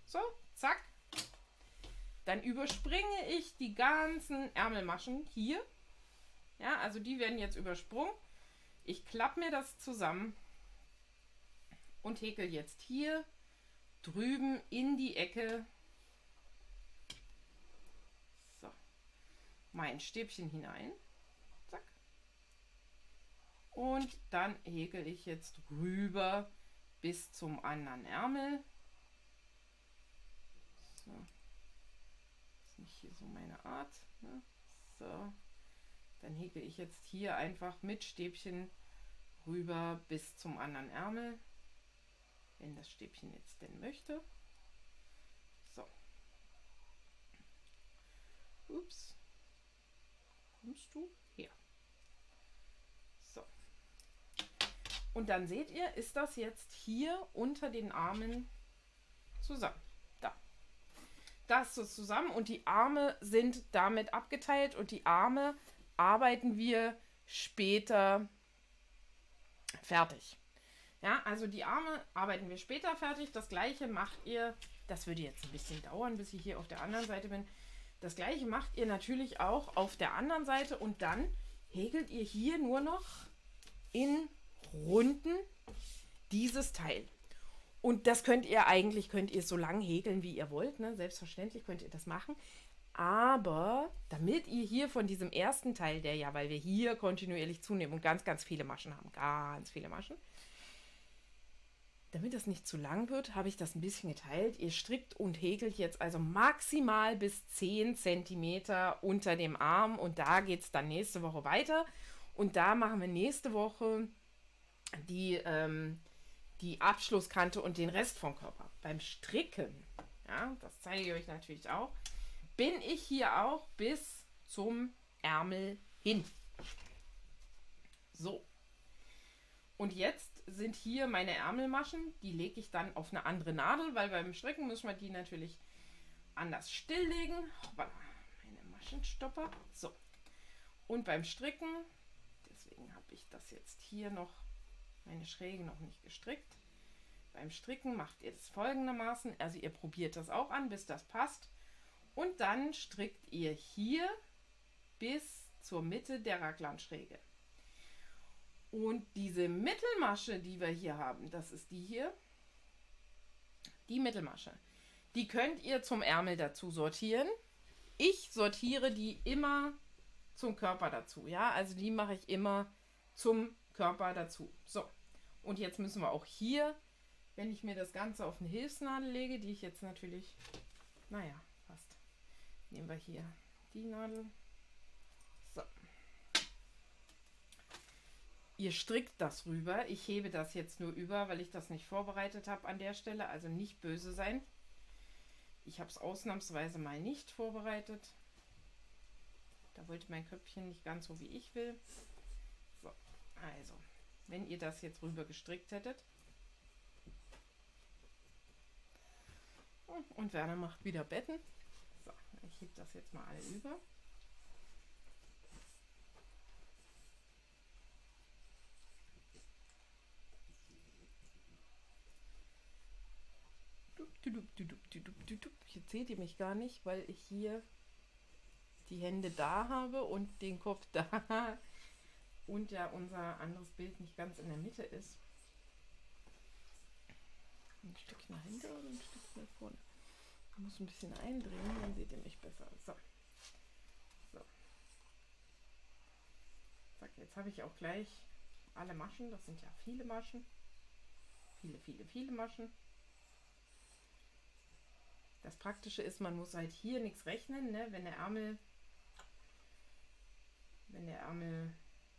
So, zack. Dann überspringe ich die ganzen Ärmelmaschen hier. Ja, also die werden jetzt übersprungen. Ich klappe mir das zusammen und häkel jetzt hier drüben in die Ecke so, mein Stäbchen hinein. Und dann häkel ich jetzt rüber bis zum anderen Ärmel. So. ist nicht hier so meine Art. Ne? So. Dann häkel ich jetzt hier einfach mit Stäbchen rüber bis zum anderen Ärmel. Wenn das Stäbchen jetzt denn möchte. So. Ups. Kommst du? Und dann seht ihr, ist das jetzt hier unter den Armen zusammen. Da. Das ist zusammen und die Arme sind damit abgeteilt und die Arme arbeiten wir später fertig. Ja, also die Arme arbeiten wir später fertig. Das gleiche macht ihr, das würde jetzt ein bisschen dauern, bis ich hier auf der anderen Seite bin. Das gleiche macht ihr natürlich auch auf der anderen Seite und dann häkelt ihr hier nur noch in Runden dieses Teil. Und das könnt ihr eigentlich, könnt ihr so lang häkeln, wie ihr wollt. Ne? Selbstverständlich könnt ihr das machen. Aber damit ihr hier von diesem ersten Teil, der ja, weil wir hier kontinuierlich zunehmen und ganz, ganz viele Maschen haben, ganz viele Maschen, damit das nicht zu lang wird, habe ich das ein bisschen geteilt. Ihr strickt und häkelt jetzt also maximal bis 10 cm unter dem Arm und da geht es dann nächste Woche weiter. Und da machen wir nächste Woche die, ähm, die Abschlusskante und den Rest vom Körper. Beim Stricken, ja, das zeige ich euch natürlich auch, bin ich hier auch bis zum Ärmel hin. So. Und jetzt sind hier meine Ärmelmaschen. Die lege ich dann auf eine andere Nadel, weil beim Stricken müssen wir die natürlich anders stilllegen. Hoppala, meine Maschenstopper. So. Und beim Stricken, deswegen habe ich das jetzt hier noch, meine Schräge noch nicht gestrickt. Beim Stricken macht ihr das folgendermaßen. Also ihr probiert das auch an, bis das passt. Und dann strickt ihr hier bis zur Mitte der Raglanschräge. Und diese Mittelmasche, die wir hier haben, das ist die hier, die Mittelmasche, die könnt ihr zum Ärmel dazu sortieren. Ich sortiere die immer zum Körper dazu, ja, also die mache ich immer zum Körper dazu. So, und jetzt müssen wir auch hier, wenn ich mir das Ganze auf eine Hilfsnadel lege, die ich jetzt natürlich, naja, fast, nehmen wir hier die Nadel, Ihr strickt das rüber. Ich hebe das jetzt nur über, weil ich das nicht vorbereitet habe an der Stelle. Also nicht böse sein. Ich habe es ausnahmsweise mal nicht vorbereitet. Da wollte mein Köpfchen nicht ganz so, wie ich will. So, also, wenn ihr das jetzt rüber gestrickt hättet. Und Werner macht wieder Betten. So, ich hebe das jetzt mal alle über. Jetzt seht ihr mich gar nicht, weil ich hier die Hände da habe und den Kopf da und ja unser anderes Bild nicht ganz in der Mitte ist. Ein Stück nach hinten oder ein Stück nach vorne. Ich muss ein bisschen eindrehen, dann seht ihr mich besser. So. so. Zack, jetzt habe ich auch gleich alle Maschen. Das sind ja viele Maschen. Viele, viele, viele Maschen. Das Praktische ist, man muss halt hier nichts rechnen, ne? wenn der Ärmel, wenn der Ärmel,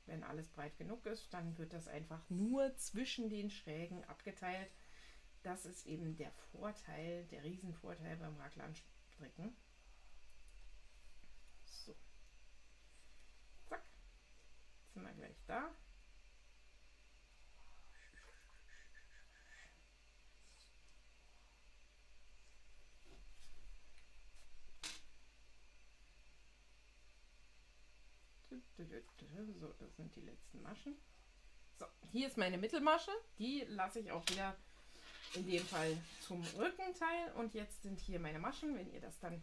wenn alles breit genug ist, dann wird das einfach nur zwischen den Schrägen abgeteilt. Das ist eben der Vorteil, der Riesenvorteil beim Raglanstricken. So. Zack. Jetzt sind wir gleich da. So, das sind die letzten Maschen. So, hier ist meine Mittelmasche. Die lasse ich auch wieder in dem Fall zum Rückenteil. Und jetzt sind hier meine Maschen. Wenn ihr das dann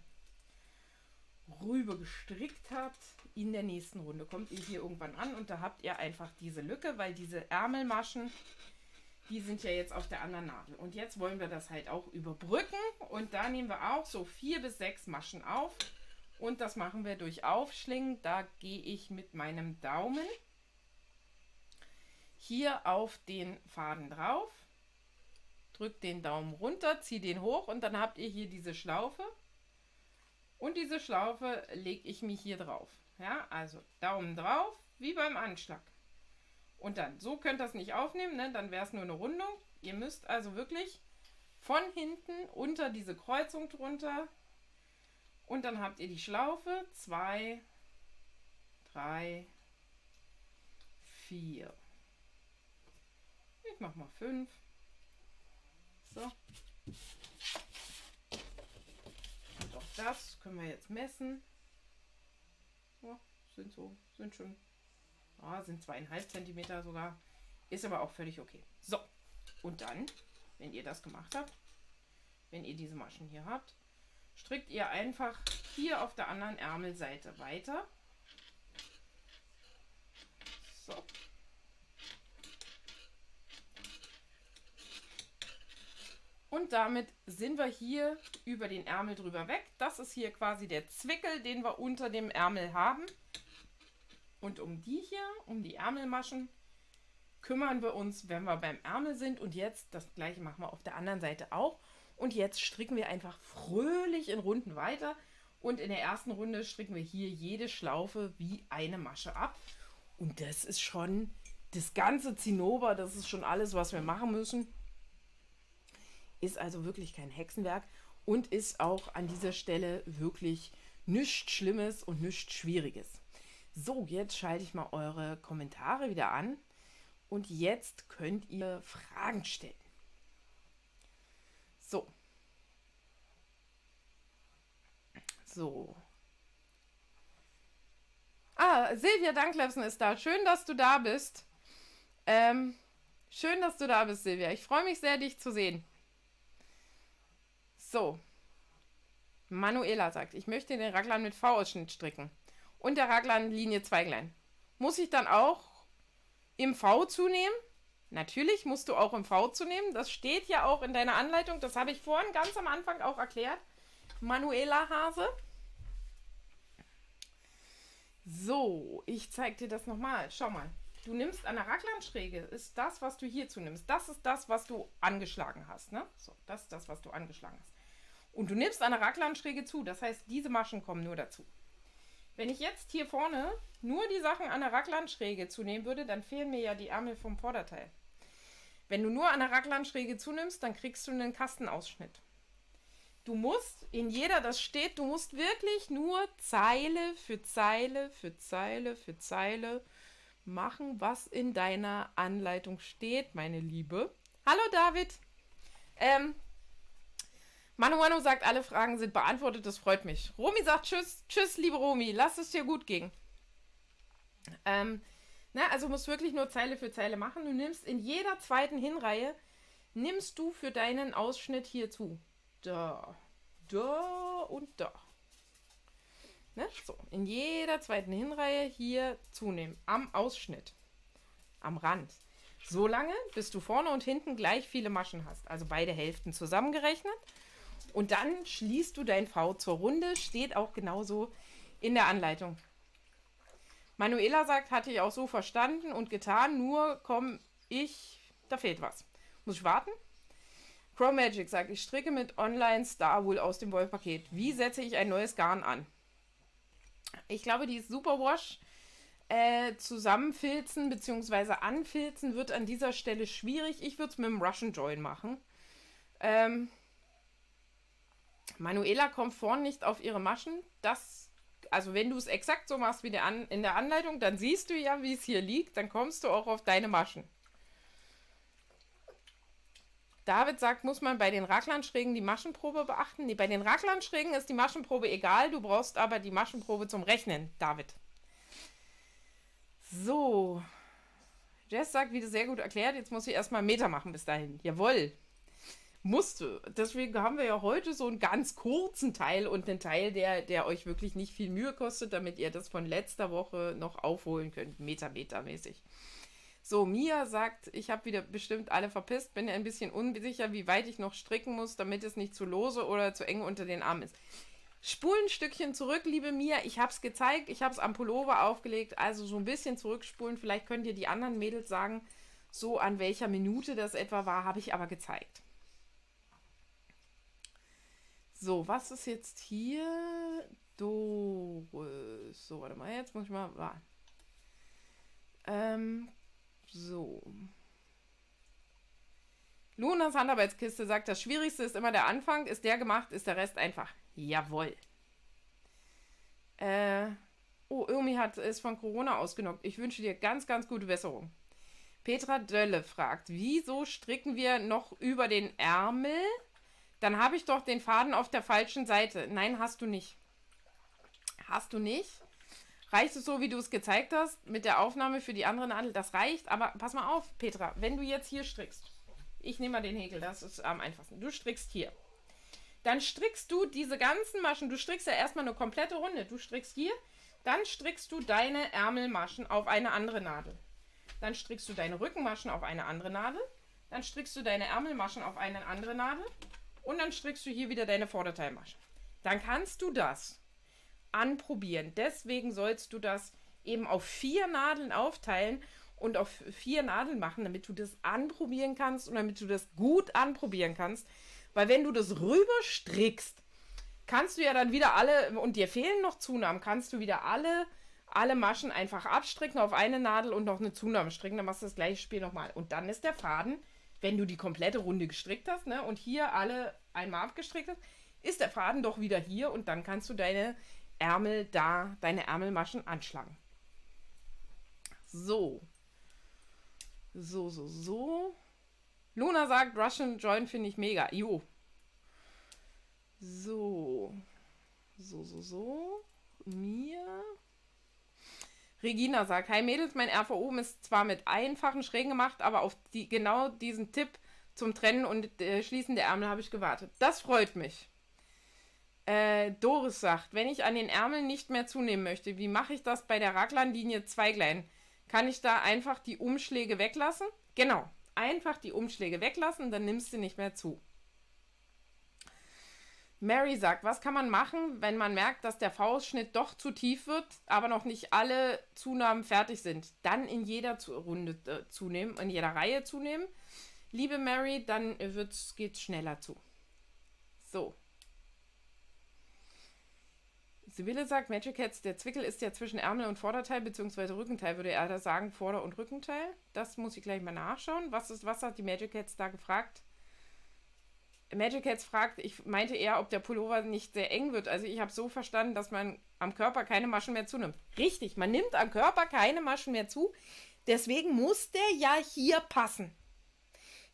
rüber gestrickt habt, in der nächsten Runde kommt ihr hier irgendwann an und da habt ihr einfach diese Lücke, weil diese Ärmelmaschen, die sind ja jetzt auf der anderen Nadel. Und jetzt wollen wir das halt auch überbrücken und da nehmen wir auch so vier bis sechs Maschen auf und das machen wir durch Aufschlingen. Da gehe ich mit meinem Daumen hier auf den Faden drauf. Drückt den Daumen runter, ziehe den hoch und dann habt ihr hier diese Schlaufe. Und diese Schlaufe lege ich mich hier drauf. Ja, also Daumen drauf, wie beim Anschlag. Und dann, so könnt ihr das nicht aufnehmen, ne? dann wäre es nur eine Rundung. Ihr müsst also wirklich von hinten unter diese Kreuzung drunter und dann habt ihr die Schlaufe. Zwei, drei, vier. Ich mach mal fünf. So. Und auch das können wir jetzt messen. Ja, sind so, sind schon, ah, sind zweieinhalb Zentimeter sogar. Ist aber auch völlig okay. So. Und dann, wenn ihr das gemacht habt, wenn ihr diese Maschen hier habt, strickt ihr einfach hier auf der anderen Ärmelseite weiter. So. Und damit sind wir hier über den Ärmel drüber weg. Das ist hier quasi der Zwickel, den wir unter dem Ärmel haben. Und um die hier, um die Ärmelmaschen, kümmern wir uns, wenn wir beim Ärmel sind. Und jetzt, das gleiche machen wir auf der anderen Seite auch. Und jetzt stricken wir einfach fröhlich in Runden weiter. Und in der ersten Runde stricken wir hier jede Schlaufe wie eine Masche ab. Und das ist schon das ganze Zinnober, das ist schon alles, was wir machen müssen. Ist also wirklich kein Hexenwerk und ist auch an dieser Stelle wirklich nichts Schlimmes und nichts Schwieriges. So, jetzt schalte ich mal eure Kommentare wieder an und jetzt könnt ihr Fragen stellen. So. So. Ah, Silvia Danklebsen ist da. Schön, dass du da bist. Ähm, schön, dass du da bist, Silvia. Ich freue mich sehr, dich zu sehen. So. Manuela sagt, ich möchte den Raglan mit V-Ausschnitt stricken. Und der Raglan Linie Zweiglein. Muss ich dann auch im V zunehmen? Natürlich musst du auch im V zunehmen. Das steht ja auch in deiner Anleitung. Das habe ich vorhin ganz am Anfang auch erklärt. Manuela Hase. So, ich zeige dir das nochmal. Schau mal. Du nimmst an der Raglanschräge, ist das, was du hier zunimmst. Das ist das, was du angeschlagen hast. Ne? So, das ist das, was du angeschlagen hast. Und du nimmst eine Raglanschräge zu, das heißt, diese Maschen kommen nur dazu. Wenn ich jetzt hier vorne nur die Sachen an der Raglanschräge zunehmen würde, dann fehlen mir ja die Ärmel vom Vorderteil. Wenn du nur an der Raglanschräge zunimmst, dann kriegst du einen Kastenausschnitt. Du musst in jeder, das steht, du musst wirklich nur Zeile für Zeile für Zeile für Zeile machen, was in deiner Anleitung steht, meine Liebe. Hallo David. Ähm, Manu Manu sagt, alle Fragen sind beantwortet, das freut mich. Romi sagt Tschüss, Tschüss, liebe Romi, lass es dir gut gehen. Ähm, na, also musst wirklich nur Zeile für Zeile machen. Du nimmst in jeder zweiten Hinreihe, nimmst du für deinen Ausschnitt hier zu. Da, da und da. Ne? So, in jeder zweiten Hinreihe hier zunehmen. Am Ausschnitt. Am Rand. So lange, bis du vorne und hinten gleich viele Maschen hast. Also beide Hälften zusammengerechnet. Und dann schließt du dein V zur Runde, steht auch genauso in der Anleitung. Manuela sagt, hatte ich auch so verstanden und getan, nur komm ich, da fehlt was. Muss ich warten? Crow Magic sagt, ich stricke mit Online Star Wool aus dem Wolf-Paket. Wie setze ich ein neues Garn an? Ich glaube, die Superwash äh, zusammenfilzen bzw. anfilzen wird an dieser Stelle schwierig. Ich würde es mit dem Russian Join machen. Ähm, Manuela kommt vorn nicht auf ihre Maschen. Das, also wenn du es exakt so machst wie der An in der Anleitung, dann siehst du ja, wie es hier liegt. Dann kommst du auch auf deine Maschen. David sagt, muss man bei den Raglanschrägen die Maschenprobe beachten? Nee, bei den Raglanschrägen ist die Maschenprobe egal. Du brauchst aber die Maschenprobe zum Rechnen, David. So. Jess sagt, wieder sehr gut erklärt. Jetzt muss ich erstmal einen Meter machen bis dahin. Jawohl musste. Deswegen haben wir ja heute so einen ganz kurzen Teil und einen Teil, der, der euch wirklich nicht viel Mühe kostet, damit ihr das von letzter Woche noch aufholen könnt, Meter, Meter mäßig. So, Mia sagt, ich habe wieder bestimmt alle verpisst, bin ein bisschen unsicher, wie weit ich noch stricken muss, damit es nicht zu lose oder zu eng unter den Armen ist. Spulen Stückchen zurück, liebe Mia. Ich habe es gezeigt, ich habe es am Pullover aufgelegt, also so ein bisschen zurückspulen. Vielleicht könnt ihr die anderen Mädels sagen, so an welcher Minute das etwa war, habe ich aber gezeigt. So, was ist jetzt hier? Doris. So, warte mal, jetzt muss ich mal warten. Ähm, so. Lunas Handarbeitskiste sagt, das Schwierigste ist immer der Anfang. Ist der gemacht, ist der Rest einfach. Jawohl. Äh, oh, Irmi hat es von Corona ausgenockt. Ich wünsche dir ganz, ganz gute Besserung. Petra Dölle fragt, wieso stricken wir noch über den Ärmel? Dann habe ich doch den Faden auf der falschen Seite. Nein, hast du nicht. Hast du nicht. Reicht es so, wie du es gezeigt hast, mit der Aufnahme für die andere Nadel? Das reicht, aber pass mal auf, Petra, wenn du jetzt hier strickst, ich nehme mal den Häkel, das ist am einfachsten. Du strickst hier. Dann strickst du diese ganzen Maschen, du strickst ja erstmal eine komplette Runde. Du strickst hier, dann strickst du deine Ärmelmaschen auf eine andere Nadel. Dann strickst du deine Rückenmaschen auf eine andere Nadel. dann strickst du deine Ärmelmaschen auf eine andere Nadel und dann strickst du hier wieder deine Vorderteilmasche. Dann kannst du das anprobieren. Deswegen sollst du das eben auf vier Nadeln aufteilen und auf vier Nadeln machen, damit du das anprobieren kannst und damit du das gut anprobieren kannst. Weil wenn du das rüber strickst, kannst du ja dann wieder alle, und dir fehlen noch Zunahmen, kannst du wieder alle, alle Maschen einfach abstricken auf eine Nadel und noch eine Zunahme stricken. Dann machst du das gleiche Spiel nochmal. Und dann ist der Faden, wenn du die komplette Runde gestrickt hast, ne, und hier alle einmal abgestrickt hast, ist der Faden doch wieder hier und dann kannst du deine Ärmel da, deine Ärmelmaschen anschlagen. So. So, so, so. Luna sagt, Russian Join finde ich mega. Jo. So. So, so, so. Mir. Regina sagt, hi Mädels, mein RVO ist zwar mit einfachen Schrägen gemacht, aber auf die, genau diesen Tipp zum Trennen und äh, Schließen der Ärmel habe ich gewartet. Das freut mich. Äh, Doris sagt, wenn ich an den Ärmeln nicht mehr zunehmen möchte, wie mache ich das bei der Raglanlinie Zweiglein? Kann ich da einfach die Umschläge weglassen? Genau, einfach die Umschläge weglassen, dann nimmst du nicht mehr zu. Mary sagt, was kann man machen, wenn man merkt, dass der Faustschnitt doch zu tief wird, aber noch nicht alle Zunahmen fertig sind? Dann in jeder Runde äh, zunehmen, in jeder Reihe zunehmen. Liebe Mary, dann geht es schneller zu. So. Sibylle sagt, Magic Cats, der Zwickel ist ja zwischen Ärmel und Vorderteil bzw. Rückenteil, würde er da sagen, Vorder- und Rückenteil. Das muss ich gleich mal nachschauen. Was, ist, was hat die Magic Cats da gefragt? Magic Cats fragt, ich meinte eher, ob der Pullover nicht sehr eng wird. Also ich habe so verstanden, dass man am Körper keine Maschen mehr zunimmt. Richtig, man nimmt am Körper keine Maschen mehr zu. Deswegen muss der ja hier passen.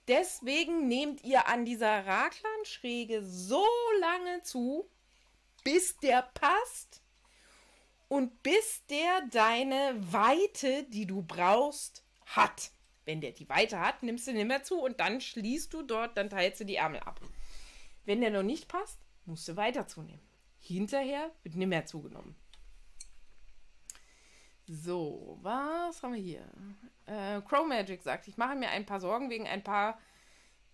Deswegen nehmt ihr an dieser Raglanschräge so lange zu, bis der passt und bis der deine Weite, die du brauchst, hat. Wenn der die Weite hat, nimmst du nicht mehr zu und dann schließt du dort, dann teilst du die Ärmel ab. Wenn der noch nicht passt, musst du weiter zunehmen. Hinterher wird nicht mehr zugenommen. So, was haben wir hier? Äh, Crow Magic sagt, ich mache mir ein paar Sorgen wegen ein paar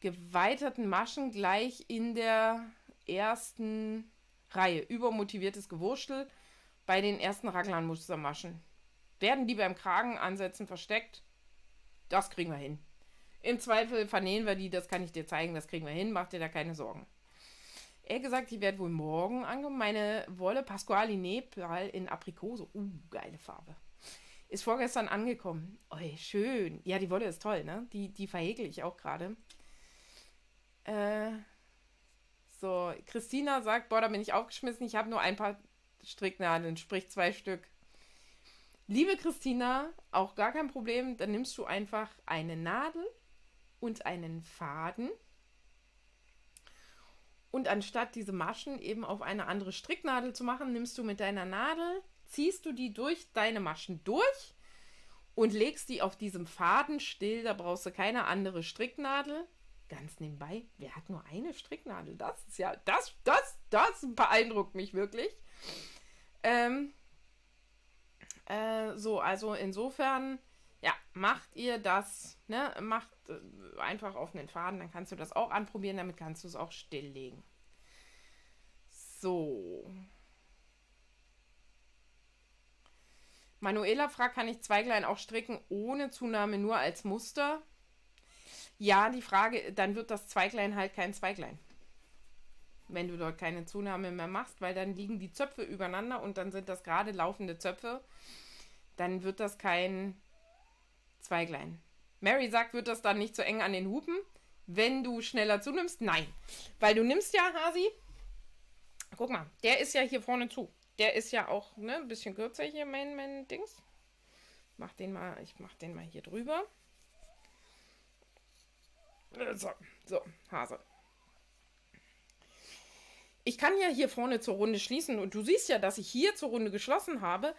geweiterten Maschen gleich in der ersten Reihe. Übermotiviertes Gewurstel bei den ersten Raglan-Mustermaschen. Werden die beim Kragenansetzen versteckt? Das kriegen wir hin. Im Zweifel vernähen wir die, das kann ich dir zeigen, das kriegen wir hin, mach dir da keine Sorgen. Er gesagt, ich werde wohl morgen angekommen. Meine Wolle Pasquali Nepal in Aprikose. Uh, geile Farbe. Ist vorgestern angekommen. Oh, schön. Ja, die Wolle ist toll, ne? Die, die verhäkel ich auch gerade. Äh, so, Christina sagt, boah, da bin ich aufgeschmissen, ich habe nur ein paar Stricknadeln, sprich zwei Stück. Liebe Christina, auch gar kein Problem, dann nimmst du einfach eine Nadel und einen Faden und anstatt diese Maschen eben auf eine andere Stricknadel zu machen, nimmst du mit deiner Nadel, ziehst du die durch deine Maschen durch und legst die auf diesem Faden still, da brauchst du keine andere Stricknadel ganz nebenbei, wer hat nur eine Stricknadel? Das ist ja, das, das, das beeindruckt mich wirklich. Ähm, äh, so, also insofern, ja, macht ihr das, ne, macht äh, einfach auf den Faden, dann kannst du das auch anprobieren, damit kannst du es auch stilllegen. So. Manuela fragt, kann ich Zweiglein auch stricken ohne Zunahme nur als Muster? Ja, die Frage, dann wird das Zweiglein halt kein Zweiglein. Wenn du dort keine Zunahme mehr machst, weil dann liegen die Zöpfe übereinander und dann sind das gerade laufende Zöpfe, dann wird das kein Zweiglein. Mary sagt, wird das dann nicht zu eng an den Hupen, wenn du schneller zunimmst? Nein. Weil du nimmst ja, Hasi, guck mal, der ist ja hier vorne zu. Der ist ja auch ne, ein bisschen kürzer hier, mein, mein Dings. Mach den mal, ich mach den mal hier drüber. So, so, Hase. Ich kann ja hier vorne zur Runde schließen und du siehst ja, dass ich hier zur Runde geschlossen habe.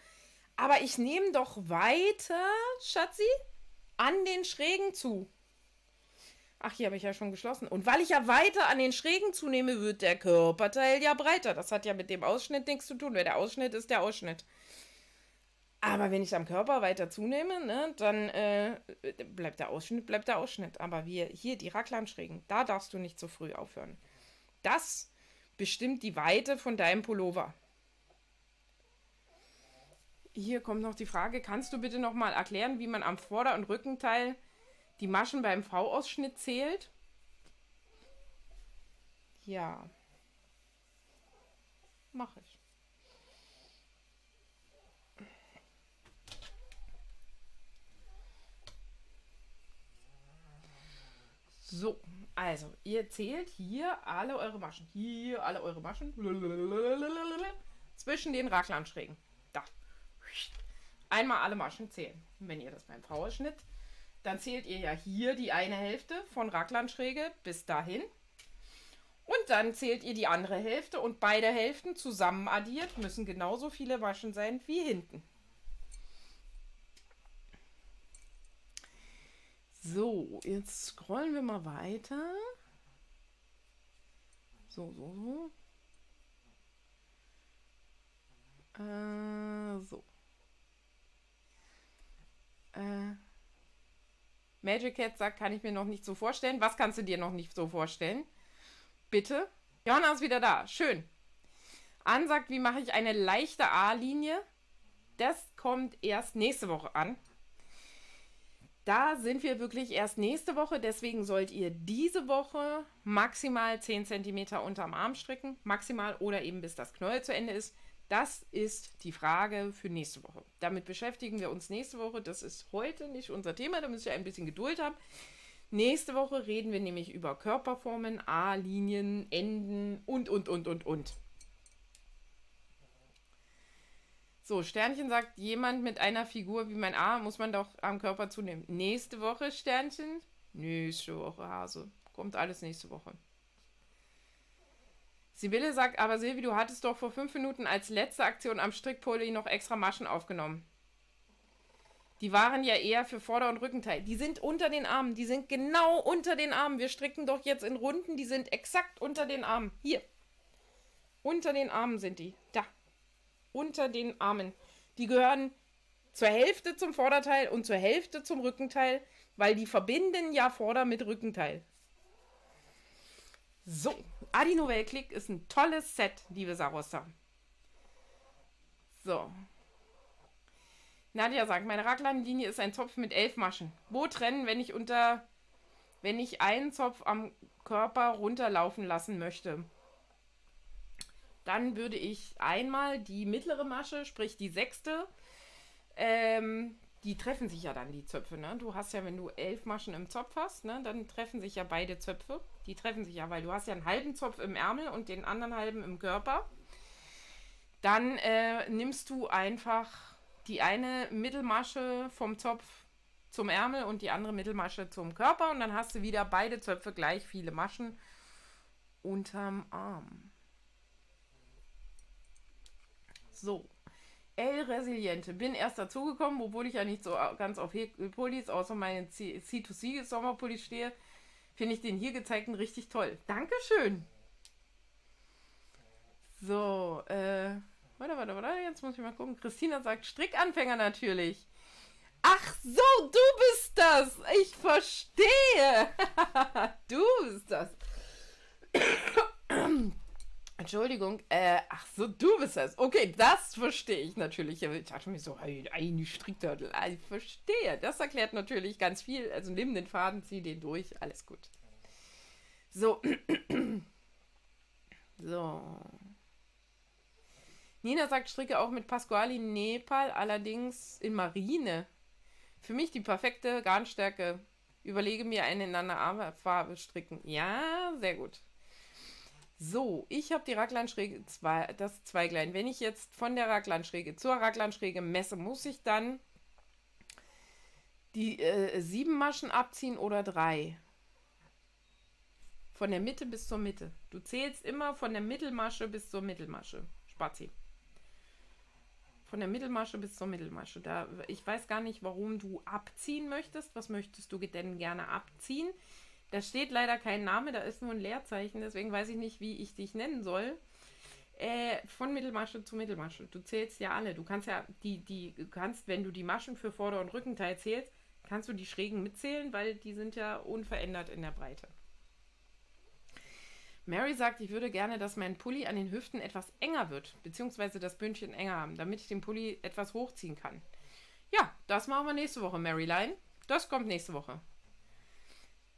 Aber ich nehme doch weiter, Schatzi, an den Schrägen zu. Ach, hier habe ich ja schon geschlossen. Und weil ich ja weiter an den Schrägen zunehme, wird der Körperteil ja breiter. Das hat ja mit dem Ausschnitt nichts zu tun, weil der Ausschnitt ist der Ausschnitt. Aber wenn ich am Körper weiter zunehme, ne, dann äh, bleibt der Ausschnitt, bleibt der Ausschnitt. Aber wir hier, die Raglanschrägen, da darfst du nicht zu früh aufhören. Das bestimmt die Weite von deinem Pullover. Hier kommt noch die Frage, kannst du bitte noch mal erklären, wie man am Vorder- und Rückenteil die Maschen beim V-Ausschnitt zählt? Ja. Mache ich. So, also, ihr zählt hier alle eure Maschen. Hier alle eure Maschen. Zwischen den Raglanschrägen. Da. Einmal alle Maschen zählen. Wenn ihr das beim V-Ausschnitt, dann zählt ihr ja hier die eine Hälfte von Raglanschräge bis dahin. Und dann zählt ihr die andere Hälfte und beide Hälften zusammen addiert müssen genauso viele Maschen sein wie hinten. So, jetzt scrollen wir mal weiter. So, so, so. Äh, so. Äh, Magic Cat sagt, kann ich mir noch nicht so vorstellen. Was kannst du dir noch nicht so vorstellen? Bitte? Johanna ist wieder da. Schön. An sagt, wie mache ich eine leichte A-Linie? Das kommt erst nächste Woche an. Da sind wir wirklich erst nächste Woche, deswegen sollt ihr diese Woche maximal 10 cm unterm Arm stricken, maximal oder eben bis das Knäuel zu Ende ist. Das ist die Frage für nächste Woche. Damit beschäftigen wir uns nächste Woche. Das ist heute nicht unser Thema, da müsst ihr ein bisschen Geduld haben. Nächste Woche reden wir nämlich über Körperformen, A-Linien, Enden und, und, und, und, und. So, Sternchen sagt, jemand mit einer Figur wie mein A muss man doch am Körper zunehmen. Nächste Woche, Sternchen? Nächste Woche, Hase. Kommt alles nächste Woche. Sibylle sagt, aber Silvi, du hattest doch vor fünf Minuten als letzte Aktion am Strickpulli noch extra Maschen aufgenommen. Die waren ja eher für Vorder- und Rückenteil. Die sind unter den Armen. Die sind genau unter den Armen. Wir stricken doch jetzt in Runden. Die sind exakt unter den Armen. Hier. Unter den Armen sind die. Da unter den Armen. Die gehören zur Hälfte zum Vorderteil und zur Hälfte zum Rückenteil, weil die verbinden ja Vorder- mit Rückenteil. So, Adi Novell Click ist ein tolles Set, liebe Sarosta. So. Nadja sagt, meine Raglanlinie ist ein Zopf mit elf Maschen. Wo trennen, wenn ich unter, wenn ich einen Zopf am Körper runterlaufen lassen möchte? Dann würde ich einmal die mittlere Masche, sprich die sechste, ähm, die treffen sich ja dann, die Zöpfe. Ne? Du hast ja, wenn du elf Maschen im Zopf hast, ne, dann treffen sich ja beide Zöpfe. Die treffen sich ja, weil du hast ja einen halben Zopf im Ärmel und den anderen halben im Körper. Dann äh, nimmst du einfach die eine Mittelmasche vom Zopf zum Ärmel und die andere Mittelmasche zum Körper und dann hast du wieder beide Zöpfe gleich viele Maschen unterm Arm. So. El Resiliente. Bin erst dazugekommen, obwohl ich ja nicht so ganz auf Pullis, außer meinen C2C Sommerpullis stehe. Finde ich den hier gezeigten richtig toll. Dankeschön. So, äh, warte, warte, warte, jetzt muss ich mal gucken. Christina sagt Strickanfänger natürlich. Ach so, du bist das. Ich verstehe. du bist das. Entschuldigung, äh, ach so, du bist das. Okay, das verstehe ich natürlich. Ich dachte mir so, hey, eine Strickturtle. Ah, ich verstehe. Das erklärt natürlich ganz viel. Also nimm den Faden, zieh den durch, alles gut. So. so. Nina sagt, stricke auch mit Pasquali Nepal, allerdings in Marine. Für mich die perfekte Garnstärke. Überlege mir eine in einer Farbe stricken. Ja, sehr gut. So, ich habe die Raglanschräge, zwei, das Zweiglein. Wenn ich jetzt von der Raglanschräge zur Raglanschräge messe, muss ich dann die äh, sieben Maschen abziehen oder drei? Von der Mitte bis zur Mitte. Du zählst immer von der Mittelmasche bis zur Mittelmasche. Spazi. Von der Mittelmasche bis zur Mittelmasche. Da, ich weiß gar nicht, warum du abziehen möchtest. Was möchtest du denn gerne abziehen? Da steht leider kein Name, da ist nur ein Leerzeichen, deswegen weiß ich nicht, wie ich dich nennen soll. Äh, von Mittelmasche zu Mittelmasche. Du zählst ja alle. Du kannst ja die, die, kannst, wenn du die Maschen für Vorder- und Rückenteil zählst, kannst du die Schrägen mitzählen, weil die sind ja unverändert in der Breite. Mary sagt, ich würde gerne, dass mein Pulli an den Hüften etwas enger wird, beziehungsweise das Bündchen enger haben, damit ich den Pulli etwas hochziehen kann. Ja, das machen wir nächste Woche, Maryline. Das kommt nächste Woche.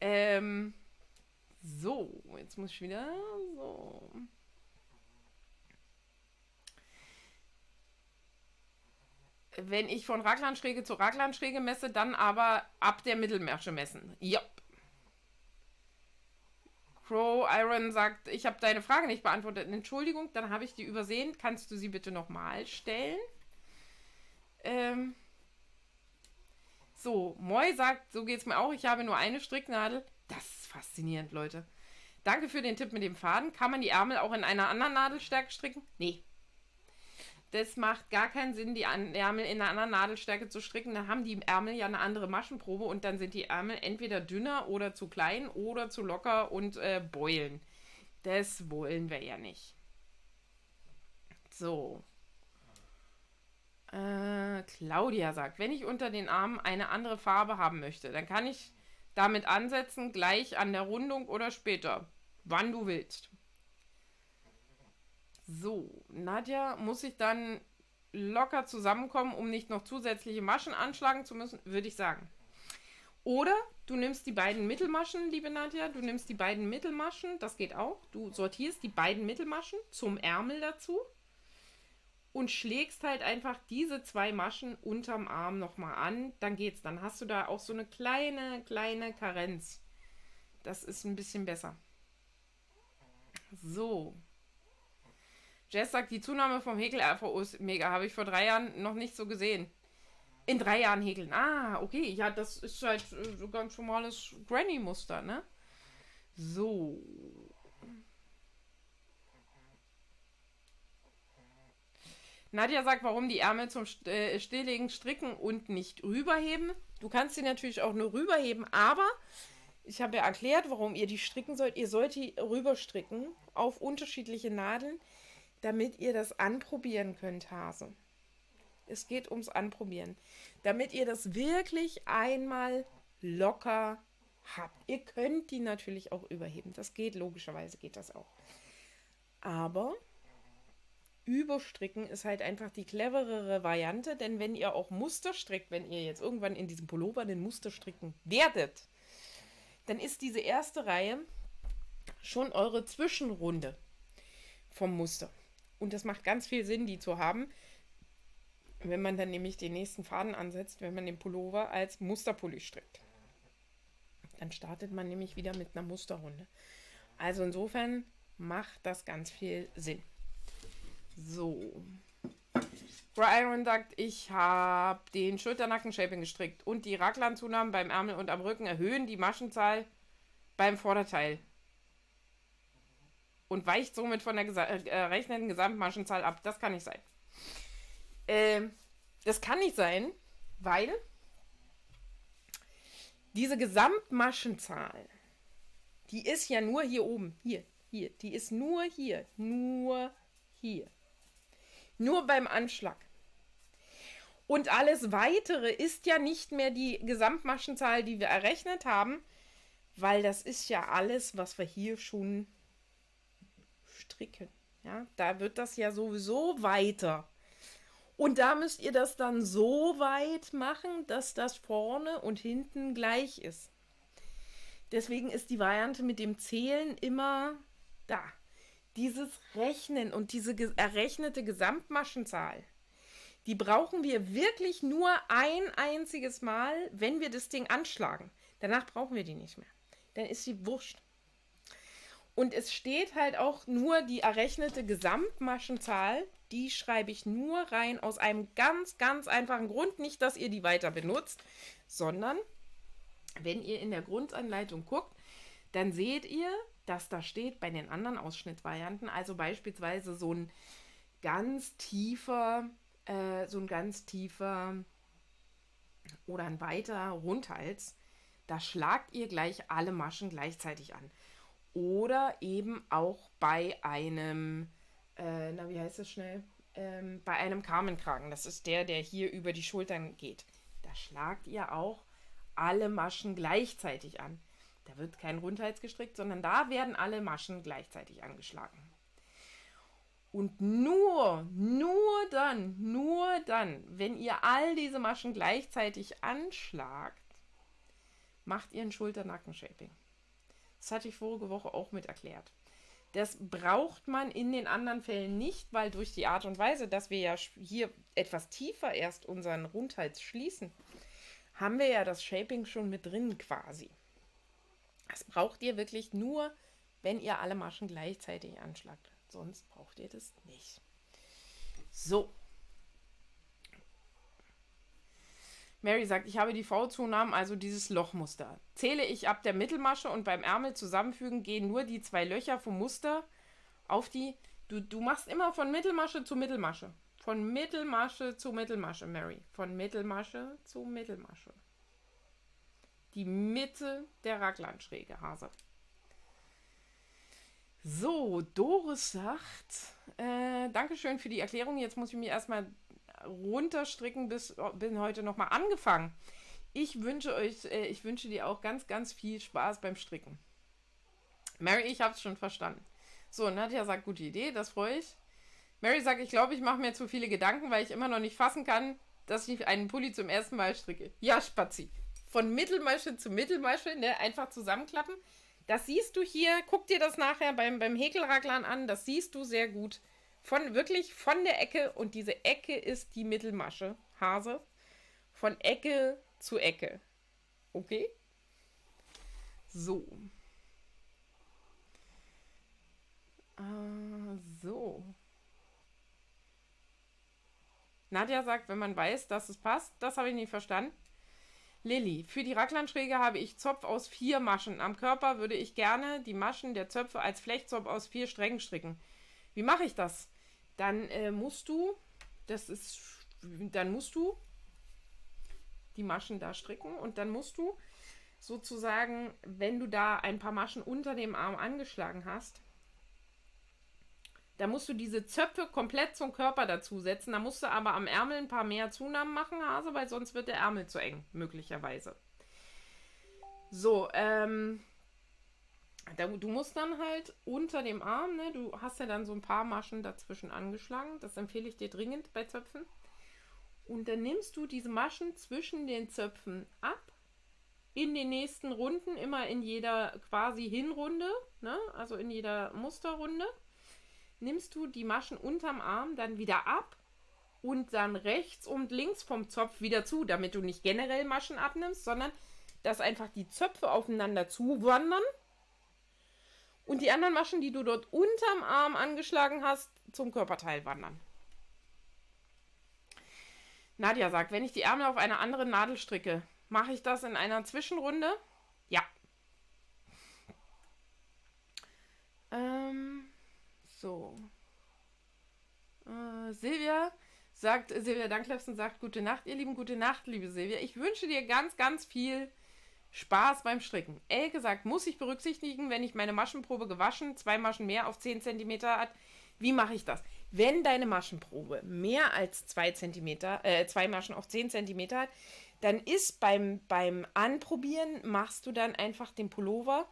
Ähm, so, jetzt muss ich wieder so. Wenn ich von Raglandschräge zu Raglandschräge messe, dann aber ab der Mittelmärsche messen. Ja. Crow Iron sagt, ich habe deine Frage nicht beantwortet. Entschuldigung, dann habe ich die übersehen. Kannst du sie bitte nochmal stellen? Ähm. So, Moi sagt, so geht es mir auch. Ich habe nur eine Stricknadel. Das ist faszinierend, Leute. Danke für den Tipp mit dem Faden. Kann man die Ärmel auch in einer anderen Nadelstärke stricken? Nee. Das macht gar keinen Sinn, die Ärmel in einer anderen Nadelstärke zu stricken. Dann haben die Ärmel ja eine andere Maschenprobe und dann sind die Ärmel entweder dünner oder zu klein oder zu locker und äh, beulen. Das wollen wir ja nicht. So. Äh, Claudia sagt, wenn ich unter den Armen eine andere Farbe haben möchte, dann kann ich damit ansetzen, gleich an der Rundung oder später, wann du willst. So, Nadja muss sich dann locker zusammenkommen, um nicht noch zusätzliche Maschen anschlagen zu müssen, würde ich sagen. Oder du nimmst die beiden Mittelmaschen, liebe Nadja, du nimmst die beiden Mittelmaschen, das geht auch. Du sortierst die beiden Mittelmaschen zum Ärmel dazu und schlägst halt einfach diese zwei Maschen unterm Arm nochmal an, dann geht's. Dann hast du da auch so eine kleine, kleine Karenz. Das ist ein bisschen besser. So. Jess sagt, die Zunahme vom Häkel-RVO ist mega. Habe ich vor drei Jahren noch nicht so gesehen. In drei Jahren häkeln. Ah, okay. Ja, das ist halt äh, so ganz normales Granny-Muster, ne? So. Nadja sagt, warum die Ärmel zum äh, Stilllegen stricken und nicht rüberheben. Du kannst sie natürlich auch nur rüberheben, aber ich habe ja erklärt, warum ihr die stricken sollt. Ihr sollt die rüberstricken auf unterschiedliche Nadeln, damit ihr das anprobieren könnt, Hase. Es geht ums Anprobieren. Damit ihr das wirklich einmal locker habt. Ihr könnt die natürlich auch überheben. Das geht, logischerweise geht das auch. Aber Überstricken ist halt einfach die cleverere Variante, denn wenn ihr auch Muster strickt, wenn ihr jetzt irgendwann in diesem Pullover den Muster stricken werdet, dann ist diese erste Reihe schon eure Zwischenrunde vom Muster. Und das macht ganz viel Sinn, die zu haben, wenn man dann nämlich den nächsten Faden ansetzt, wenn man den Pullover als Musterpulli strickt. Dann startet man nämlich wieder mit einer Musterrunde. Also insofern macht das ganz viel Sinn. So. Iron sagt, ich habe den Schulternacken-Shaping gestrickt und die Raglan-Zunahmen beim Ärmel und am Rücken erhöhen die Maschenzahl beim Vorderteil und weicht somit von der gesa äh, errechneten Gesamtmaschenzahl ab. Das kann nicht sein. Äh, das kann nicht sein, weil diese Gesamtmaschenzahl, die ist ja nur hier oben. Hier, hier. Die ist nur hier. Nur hier. Nur beim Anschlag. Und alles weitere ist ja nicht mehr die Gesamtmaschenzahl, die wir errechnet haben, weil das ist ja alles, was wir hier schon stricken. Ja, da wird das ja sowieso weiter. Und da müsst ihr das dann so weit machen, dass das vorne und hinten gleich ist. Deswegen ist die Variante mit dem Zählen immer da dieses Rechnen und diese errechnete Gesamtmaschenzahl, die brauchen wir wirklich nur ein einziges Mal, wenn wir das Ding anschlagen. Danach brauchen wir die nicht mehr. Dann ist sie wurscht. Und es steht halt auch nur die errechnete Gesamtmaschenzahl, die schreibe ich nur rein aus einem ganz, ganz einfachen Grund. Nicht, dass ihr die weiter benutzt, sondern wenn ihr in der Grundanleitung guckt, dann seht ihr, dass da steht bei den anderen Ausschnittvarianten, also beispielsweise so ein ganz tiefer, äh, so ein ganz tiefer oder ein weiter Rundhals, da schlagt ihr gleich alle Maschen gleichzeitig an. Oder eben auch bei einem äh, na, wie heißt das schnell? Ähm, bei einem Kamenkragen. Das ist der, der hier über die Schultern geht. Da schlagt ihr auch alle Maschen gleichzeitig an. Da wird kein Rundhals gestrickt, sondern da werden alle Maschen gleichzeitig angeschlagen. Und nur, nur dann, nur dann, wenn ihr all diese Maschen gleichzeitig anschlagt, macht ihr ein Schulter-Nacken-Shaping. Das hatte ich vorige Woche auch mit erklärt. Das braucht man in den anderen Fällen nicht, weil durch die Art und Weise, dass wir ja hier etwas tiefer erst unseren Rundhals schließen, haben wir ja das Shaping schon mit drin quasi. Das braucht ihr wirklich nur, wenn ihr alle Maschen gleichzeitig anschlagt. Sonst braucht ihr das nicht. So. Mary sagt, ich habe die V-Zunahmen, also dieses Lochmuster. Zähle ich ab der Mittelmasche und beim Ärmel zusammenfügen, gehen nur die zwei Löcher vom Muster auf die. Du, du machst immer von Mittelmasche zu Mittelmasche. Von Mittelmasche zu Mittelmasche, Mary. Von Mittelmasche zu Mittelmasche. Die Mitte der Raglanschräge, Hase. So, Doris sagt, äh, Dankeschön für die Erklärung. Jetzt muss ich mich erstmal runterstricken, bis bin heute nochmal angefangen. Ich wünsche euch, äh, ich wünsche dir auch ganz, ganz viel Spaß beim Stricken. Mary, ich habe es schon verstanden. So, Nadja sagt, gute Idee, das freue ich. Mary sagt, ich glaube, ich mache mir zu viele Gedanken, weil ich immer noch nicht fassen kann, dass ich einen Pulli zum ersten Mal stricke. Ja, Spazi. Von Mittelmasche zu Mittelmasche, ne, einfach zusammenklappen. Das siehst du hier, guck dir das nachher beim, beim Häkelraglern an, das siehst du sehr gut. Von wirklich von der Ecke und diese Ecke ist die Mittelmasche, Hase. Von Ecke zu Ecke. Okay? So. Ah, so. Nadja sagt, wenn man weiß, dass es passt, das habe ich nicht verstanden. Lilly, für die Raglanschräge habe ich Zopf aus vier Maschen. Am Körper würde ich gerne die Maschen der Zöpfe als Flechtzopf aus vier Strängen stricken. Wie mache ich das? Dann äh, musst du, das ist, dann musst du die Maschen da stricken und dann musst du sozusagen, wenn du da ein paar Maschen unter dem Arm angeschlagen hast, da musst du diese Zöpfe komplett zum Körper dazusetzen. Da musst du aber am Ärmel ein paar mehr Zunahmen machen, Hase, weil sonst wird der Ärmel zu eng, möglicherweise. So, ähm, du musst dann halt unter dem Arm, ne, du hast ja dann so ein paar Maschen dazwischen angeschlagen. Das empfehle ich dir dringend bei Zöpfen. Und dann nimmst du diese Maschen zwischen den Zöpfen ab. In den nächsten Runden, immer in jeder quasi Hinrunde, ne, also in jeder Musterrunde nimmst du die Maschen unterm Arm dann wieder ab und dann rechts und links vom Zopf wieder zu, damit du nicht generell Maschen abnimmst, sondern dass einfach die Zöpfe aufeinander zuwandern und die anderen Maschen, die du dort unterm Arm angeschlagen hast, zum Körperteil wandern. Nadja sagt, wenn ich die Ärmel auf einer anderen Nadel stricke, mache ich das in einer Zwischenrunde? Ja. Ähm, so. Äh, Silvia sagt, Silvia Danklefsen sagt, gute Nacht, ihr Lieben, gute Nacht, liebe Silvia. Ich wünsche dir ganz, ganz viel Spaß beim Stricken. Elke sagt, muss ich berücksichtigen, wenn ich meine Maschenprobe gewaschen, zwei Maschen mehr auf 10 cm hat. Wie mache ich das? Wenn deine Maschenprobe mehr als 2 cm, äh, zwei Maschen auf 10 cm hat, dann ist beim, beim Anprobieren, machst du dann einfach den Pullover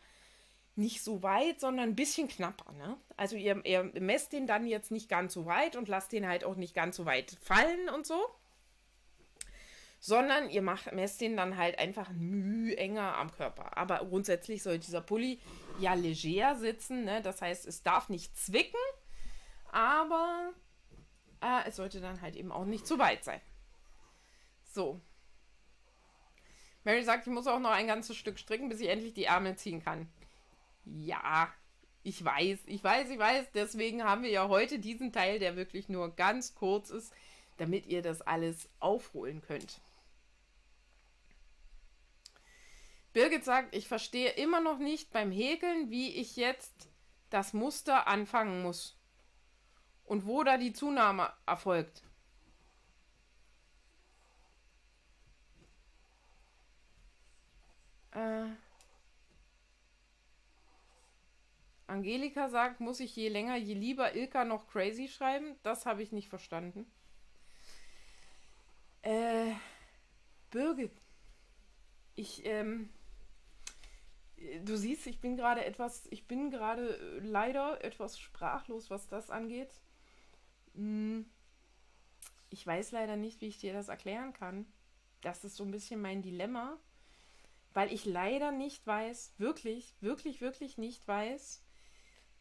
nicht so weit, sondern ein bisschen knapper. Ne? Also ihr, ihr messt den dann jetzt nicht ganz so weit und lasst den halt auch nicht ganz so weit fallen und so. Sondern ihr macht, messt den dann halt einfach müh enger am Körper. Aber grundsätzlich soll dieser Pulli ja leger sitzen. Ne? Das heißt, es darf nicht zwicken, aber äh, es sollte dann halt eben auch nicht zu weit sein. So. Mary sagt, ich muss auch noch ein ganzes Stück stricken, bis ich endlich die Ärmel ziehen kann. Ja, ich weiß, ich weiß, ich weiß. Deswegen haben wir ja heute diesen Teil, der wirklich nur ganz kurz ist, damit ihr das alles aufholen könnt. Birgit sagt, ich verstehe immer noch nicht beim Häkeln, wie ich jetzt das Muster anfangen muss. Und wo da die Zunahme erfolgt. Äh. Angelika sagt, muss ich je länger, je lieber Ilka noch crazy schreiben? Das habe ich nicht verstanden. Äh, Birgit, ich, ähm, du siehst, ich bin gerade etwas, ich bin gerade äh, leider etwas sprachlos, was das angeht. Hm, ich weiß leider nicht, wie ich dir das erklären kann. Das ist so ein bisschen mein Dilemma, weil ich leider nicht weiß, wirklich, wirklich, wirklich nicht weiß,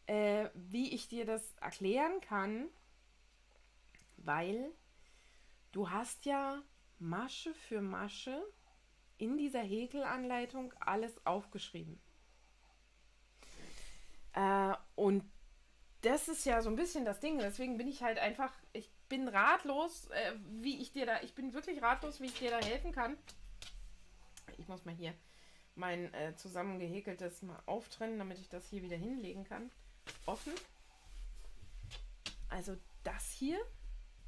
äh, wie ich dir das erklären kann, weil du hast ja Masche für Masche in dieser Häkelanleitung alles aufgeschrieben. Äh, und das ist ja so ein bisschen das Ding. Deswegen bin ich halt einfach, ich bin ratlos, äh, wie ich dir da, ich bin wirklich ratlos, wie ich dir da helfen kann. Ich muss mal hier mein äh, zusammengehäkeltes mal auftrennen, damit ich das hier wieder hinlegen kann. Offen. Also das hier,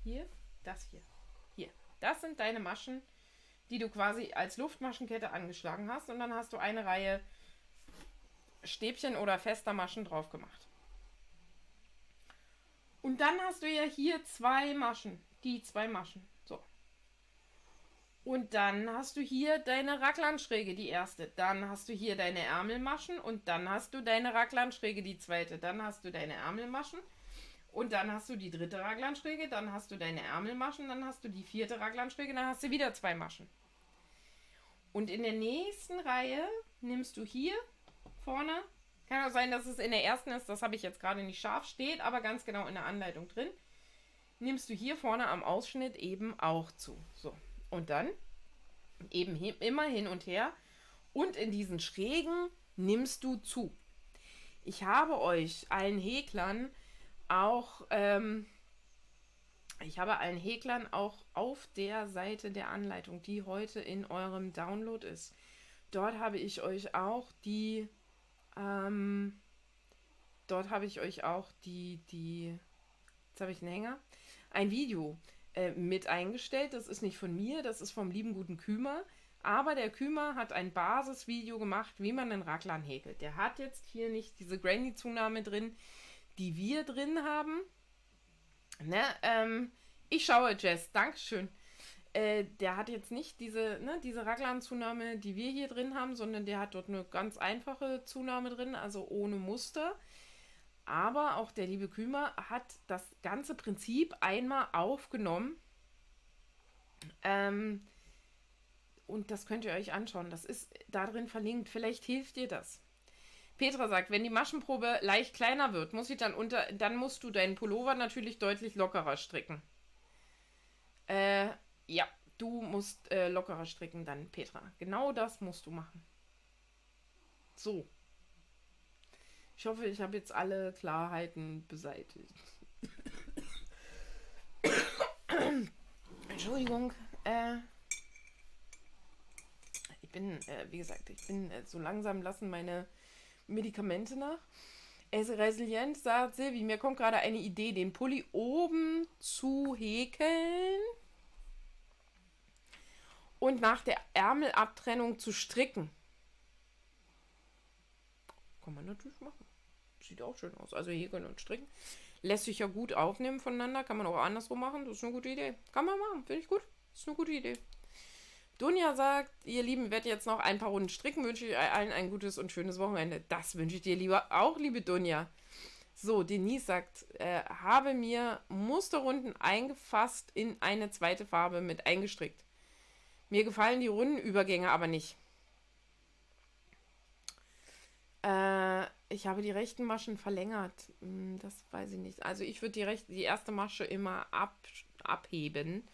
hier, das hier, hier. Das sind deine Maschen, die du quasi als Luftmaschenkette angeschlagen hast. Und dann hast du eine Reihe Stäbchen oder fester Maschen drauf gemacht. Und dann hast du ja hier zwei Maschen. Die zwei Maschen. Und dann hast du hier deine Racklandschräge, die erste. Dann hast du hier deine Ärmelmaschen und dann hast du deine Racklandschräge, die zweite. Dann hast du deine Ärmelmaschen und dann hast du die dritte Raglanschräge, dann hast du deine Ärmelmaschen, dann hast du die vierte Raglanschräge, dann hast du wieder zwei Maschen. Und in der nächsten Reihe nimmst du hier vorne, kann auch sein, dass es in der ersten ist, das habe ich jetzt gerade nicht scharf, steht aber ganz genau in der Anleitung drin, nimmst du hier vorne am Ausschnitt eben auch zu. So, und dann eben immer hin und her und in diesen Schrägen nimmst du zu. Ich habe euch allen Häklern auch, ähm, ich habe allen Häklern auch auf der Seite der Anleitung, die heute in eurem Download ist, dort habe ich euch auch die, ähm, dort habe ich euch auch die, die, jetzt habe ich einen Hänger, ein Video äh, mit eingestellt. Das ist nicht von mir, das ist vom lieben guten Kümer. Aber der Kümer hat ein Basisvideo gemacht, wie man einen Raglan häkelt. Der hat jetzt hier nicht diese Granny-Zunahme drin, die wir drin haben. Ne, ähm, ich schaue, Jess, Dankeschön. Äh, der hat jetzt nicht diese, ne, diese Raglan-Zunahme, die wir hier drin haben, sondern der hat dort eine ganz einfache Zunahme drin, also ohne Muster. Aber auch der liebe Kümer hat das ganze Prinzip einmal aufgenommen. Ähm, und das könnt ihr euch anschauen. Das ist da drin verlinkt. Vielleicht hilft dir das. Petra sagt, wenn die Maschenprobe leicht kleiner wird, muss ich dann unter, dann musst du deinen Pullover natürlich deutlich lockerer stricken. Äh, ja, du musst äh, lockerer stricken dann, Petra. Genau das musst du machen. So. Ich hoffe, ich habe jetzt alle Klarheiten beseitigt. Entschuldigung. Äh, ich bin, äh, wie gesagt, ich bin äh, so langsam lassen meine Medikamente nach. Es resilient, sagt Silvi, mir kommt gerade eine Idee, den Pulli oben zu häkeln und nach der Ärmelabtrennung zu stricken. Kann man natürlich machen. Sieht auch schön aus. Also häkeln und stricken. Lässt sich ja gut aufnehmen voneinander. Kann man auch andersrum machen. Das ist eine gute Idee. Kann man machen. Finde ich gut. Das ist eine gute Idee. Dunja sagt, ihr Lieben, werdet jetzt noch ein paar Runden stricken. Wünsche ich allen ein gutes und schönes Wochenende. Das wünsche ich dir lieber auch, liebe Dunja. So, Denise sagt, äh, habe mir Musterrunden eingefasst in eine zweite Farbe mit eingestrickt. Mir gefallen die Rundenübergänge aber nicht. Äh, ich habe die rechten Maschen verlängert. Hm, das weiß ich nicht. Also ich würde die, die erste Masche immer ab, abheben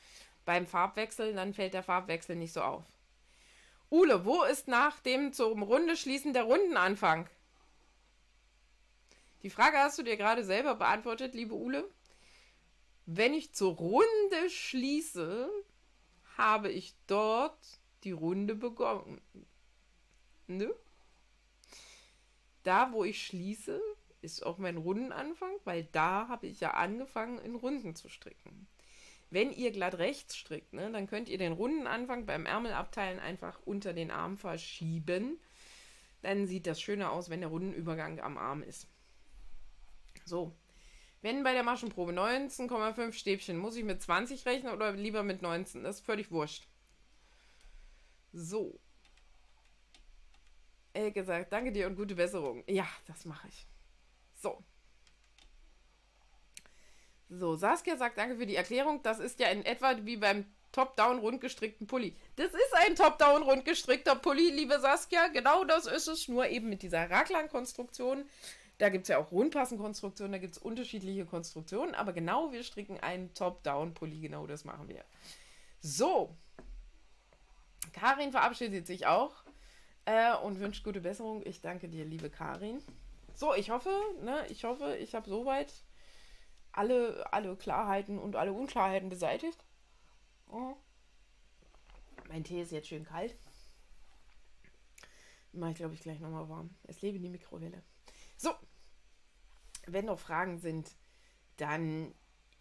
beim Farbwechsel, dann fällt der Farbwechsel nicht so auf. Ule, wo ist nach dem zum Runde schließen der Rundenanfang? Die Frage hast du dir gerade selber beantwortet, liebe Ule. Wenn ich zur Runde schließe, habe ich dort die Runde begonnen. Ne? Da, wo ich schließe, ist auch mein Rundenanfang, weil da habe ich ja angefangen, in Runden zu stricken. Wenn ihr glatt rechts strickt, ne, dann könnt ihr den Rundenanfang beim Ärmelabteilen einfach unter den Arm verschieben. Dann sieht das schöner aus, wenn der Rundenübergang am Arm ist. So. Wenn bei der Maschenprobe 19,5 Stäbchen, muss ich mit 20 rechnen oder lieber mit 19? Das ist völlig wurscht. So. Er gesagt, danke dir und gute Besserung. Ja, das mache ich. So. So, Saskia sagt danke für die Erklärung. Das ist ja in etwa wie beim Top-Down rundgestrickten Pulli. Das ist ein Top-Down rundgestrickter Pulli, liebe Saskia. Genau das ist es. Nur eben mit dieser Raglan-Konstruktion. Da gibt es ja auch Rundpassenkonstruktionen, da gibt es unterschiedliche Konstruktionen. Aber genau, wir stricken einen Top-Down-Pulli. Genau das machen wir. So. Karin verabschiedet sich auch äh, und wünscht gute Besserung. Ich danke dir, liebe Karin. So, ich hoffe, ne, ich hoffe, ich habe soweit alle, alle Klarheiten und alle Unklarheiten beseitigt. Oh. Mein Tee ist jetzt schön kalt. Mache ich, glaube ich, gleich nochmal warm. Es lebe die Mikrowelle. So. Wenn noch Fragen sind, dann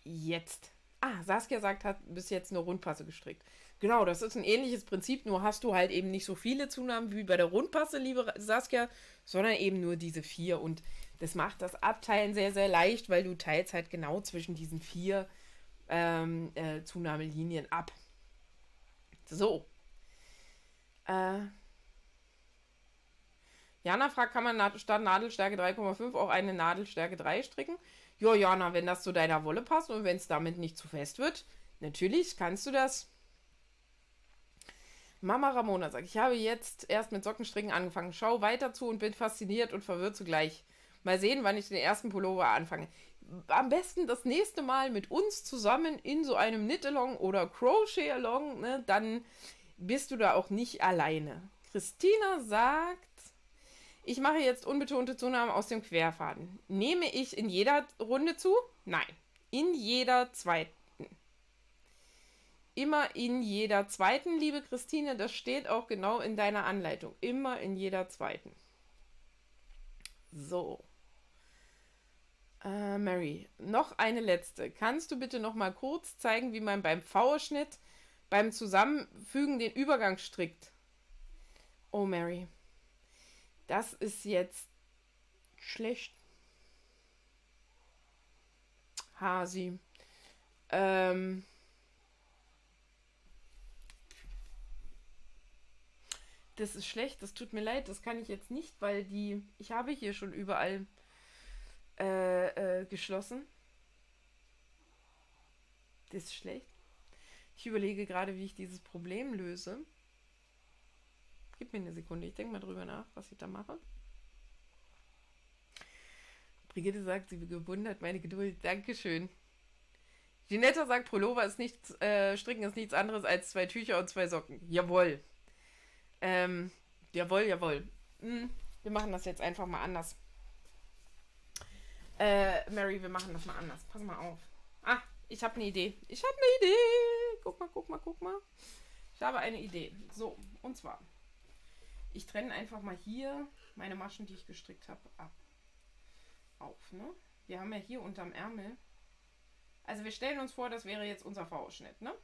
jetzt. Ah, Saskia sagt, hat bis jetzt nur Rundpasse gestrickt. Genau, das ist ein ähnliches Prinzip, nur hast du halt eben nicht so viele Zunahmen wie bei der Rundpasse, liebe Saskia, sondern eben nur diese vier. Und das macht das Abteilen sehr, sehr leicht, weil du teilst halt genau zwischen diesen vier ähm, äh, Zunahmelinien ab. So. Äh. Jana fragt, kann man statt Nadelstärke 3,5 auch eine Nadelstärke 3 stricken? Ja, Jana, wenn das zu deiner Wolle passt und wenn es damit nicht zu fest wird, natürlich kannst du das. Mama Ramona sagt, ich habe jetzt erst mit Sockenstricken angefangen. Schau weiter zu und bin fasziniert und verwirrt zugleich. Mal sehen, wann ich den ersten Pullover anfange am besten das nächste Mal mit uns zusammen in so einem Knit-Along oder Crochet-Along, ne, dann bist du da auch nicht alleine. Christina sagt, ich mache jetzt unbetonte Zunahmen aus dem Querfaden. Nehme ich in jeder Runde zu? Nein, in jeder zweiten. Immer in jeder zweiten, liebe Christine, das steht auch genau in deiner Anleitung. Immer in jeder zweiten. So. Äh, Mary, noch eine letzte. Kannst du bitte noch mal kurz zeigen, wie man beim V-Schnitt beim Zusammenfügen den Übergang strickt? Oh, Mary. Das ist jetzt schlecht. Hasi. Ähm. Das ist schlecht, das tut mir leid, das kann ich jetzt nicht, weil die. Ich habe hier schon überall äh, äh, geschlossen. Das ist schlecht. Ich überlege gerade, wie ich dieses Problem löse. Gib mir eine Sekunde, ich denke mal drüber nach, was ich da mache. Brigitte sagt, sie gewundert meine Geduld. Dankeschön. Ginetta sagt, Pullover ist nichts, äh, Stricken ist nichts anderes als zwei Tücher und zwei Socken. Jawohl. Ähm, jawohl, jawohl. Hm, wir machen das jetzt einfach mal anders. Äh, Mary, wir machen das mal anders. Pass mal auf. Ah, ich habe eine Idee. Ich habe eine Idee. Guck mal, guck mal, guck mal. Ich habe eine Idee. So, und zwar. Ich trenne einfach mal hier meine Maschen, die ich gestrickt habe, ab. Auf, ne? Wir haben ja hier unterm Ärmel. Also wir stellen uns vor, das wäre jetzt unser V-Schnitt, ne?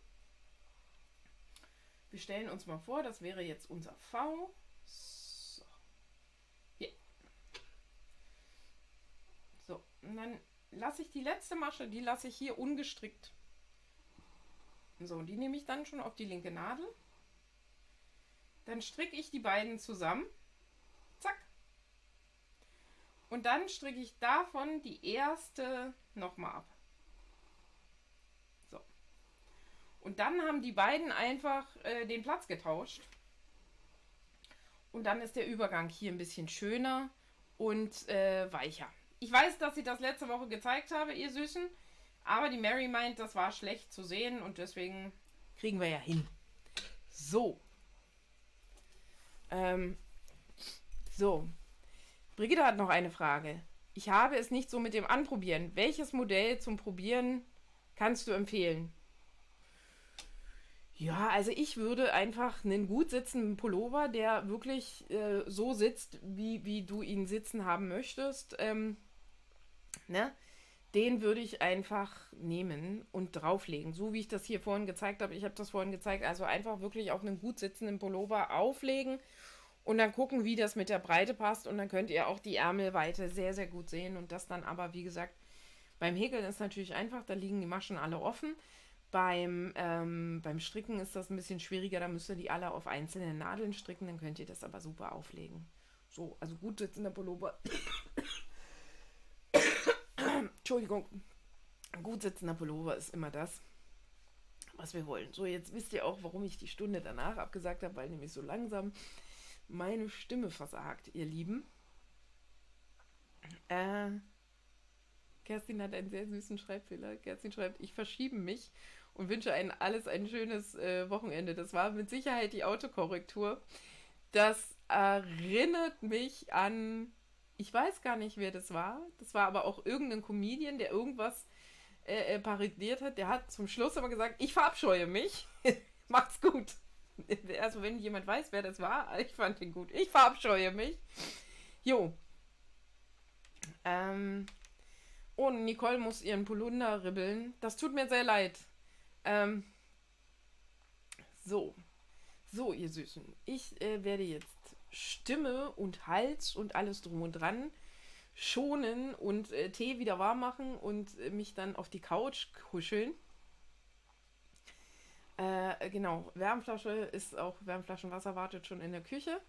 Wir stellen uns mal vor, das wäre jetzt unser V. Und dann lasse ich die letzte Masche, die lasse ich hier ungestrickt. So, die nehme ich dann schon auf die linke Nadel. Dann stricke ich die beiden zusammen. Zack. Und dann stricke ich davon die erste nochmal ab. So. Und dann haben die beiden einfach äh, den Platz getauscht. Und dann ist der Übergang hier ein bisschen schöner und äh, weicher. Ich weiß, dass ich das letzte Woche gezeigt habe, ihr Süßen. Aber die Mary meint, das war schlecht zu sehen und deswegen kriegen wir ja hin. So. Ähm, so. Brigitte hat noch eine Frage. Ich habe es nicht so mit dem Anprobieren. Welches Modell zum Probieren kannst du empfehlen? Ja, also ich würde einfach einen gut sitzenden Pullover, der wirklich äh, so sitzt, wie, wie du ihn sitzen haben möchtest, ähm, ne? Den würde ich einfach nehmen und drauflegen. So wie ich das hier vorhin gezeigt habe. Ich habe das vorhin gezeigt. Also einfach wirklich auf einen gut sitzenden Pullover auflegen und dann gucken, wie das mit der Breite passt und dann könnt ihr auch die Ärmelweite sehr, sehr gut sehen und das dann aber, wie gesagt, beim Häkeln ist natürlich einfach, da liegen die Maschen alle offen. Beim, ähm, beim Stricken ist das ein bisschen schwieriger, da müsst ihr die alle auf einzelne Nadeln stricken, dann könnt ihr das aber super auflegen. So, also gut sitzender Pullover. Entschuldigung. Gut sitzender Pullover ist immer das, was wir wollen. So, jetzt wisst ihr auch, warum ich die Stunde danach abgesagt habe, weil nämlich so langsam meine Stimme versagt, ihr Lieben. Äh, Kerstin hat einen sehr süßen Schreibfehler. Kerstin schreibt, ich verschiebe mich und wünsche Ihnen alles ein schönes äh, Wochenende. Das war mit Sicherheit die Autokorrektur. Das erinnert mich an, ich weiß gar nicht, wer das war. Das war aber auch irgendein Comedian, der irgendwas äh, äh parodiert hat. Der hat zum Schluss aber gesagt, ich verabscheue mich. Macht's gut. Also wenn jemand weiß, wer das war, ich fand ihn gut. Ich verabscheue mich. Jo. Ähm. Oh, Nicole muss ihren Polunder ribbeln. Das tut mir sehr leid. Ähm. So. So, ihr Süßen. Ich äh, werde jetzt Stimme und Hals und alles drum und dran schonen und äh, Tee wieder warm machen und äh, mich dann auf die Couch kuscheln. Äh, genau, Wärmflasche ist auch, Wärmflaschenwasser wartet schon in der Küche.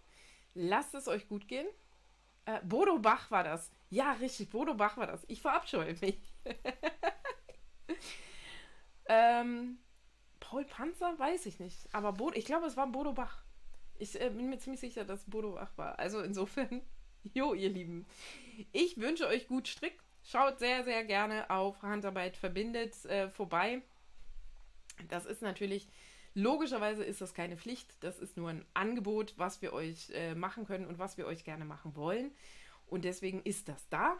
Lasst es euch gut gehen. Äh, Bodo Bach war das. Ja, richtig, Bodo Bach war das. Ich verabscheue mich. ähm, Paul Panzer, weiß ich nicht. Aber Bodo, ich glaube, es war Bodo Bach. Ich äh, bin mir ziemlich sicher, dass Bodo wach war. Also insofern, jo, ihr Lieben. Ich wünsche euch gut Strick. Schaut sehr, sehr gerne auf Handarbeit verbindet äh, vorbei. Das ist natürlich, logischerweise ist das keine Pflicht. Das ist nur ein Angebot, was wir euch äh, machen können und was wir euch gerne machen wollen. Und deswegen ist das da.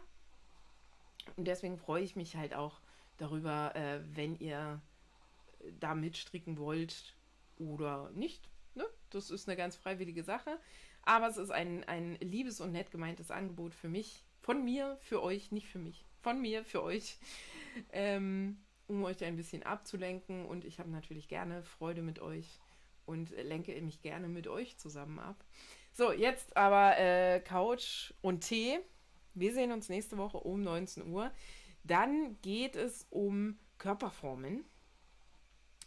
Und deswegen freue ich mich halt auch darüber, äh, wenn ihr da mitstricken wollt oder nicht. Ne? Das ist eine ganz freiwillige Sache. Aber es ist ein, ein liebes und nett gemeintes Angebot für mich. Von mir, für euch, nicht für mich. Von mir, für euch. Ähm, um euch ein bisschen abzulenken. Und ich habe natürlich gerne Freude mit euch und lenke mich gerne mit euch zusammen ab. So, jetzt aber äh, Couch und Tee. Wir sehen uns nächste Woche um 19 Uhr. Dann geht es um Körperformen.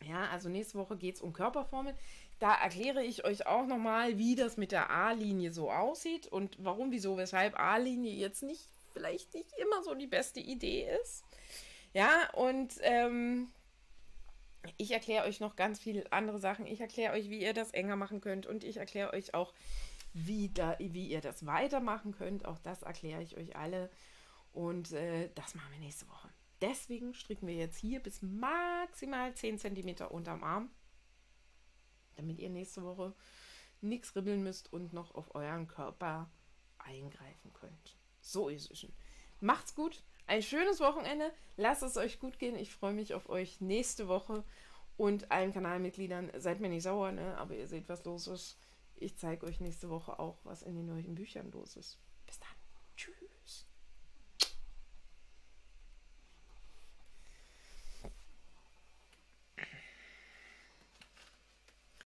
Ja, also nächste Woche geht es um Körperformen. Da erkläre ich euch auch nochmal, wie das mit der A-Linie so aussieht und warum, wieso, weshalb A-Linie jetzt nicht, vielleicht nicht immer so die beste Idee ist. Ja, und ähm, ich erkläre euch noch ganz viele andere Sachen. Ich erkläre euch, wie ihr das enger machen könnt und ich erkläre euch auch, wie, da, wie ihr das weitermachen könnt. Auch das erkläre ich euch alle. Und äh, das machen wir nächste Woche. Deswegen stricken wir jetzt hier bis maximal 10 cm unterm Arm damit ihr nächste Woche nichts ribbeln müsst und noch auf euren Körper eingreifen könnt. So, ihr Süßen. Macht's gut. Ein schönes Wochenende. Lasst es euch gut gehen. Ich freue mich auf euch nächste Woche. Und allen Kanalmitgliedern, seid mir nicht sauer, ne? aber ihr seht, was los ist. Ich zeige euch nächste Woche auch, was in den neuen Büchern los ist.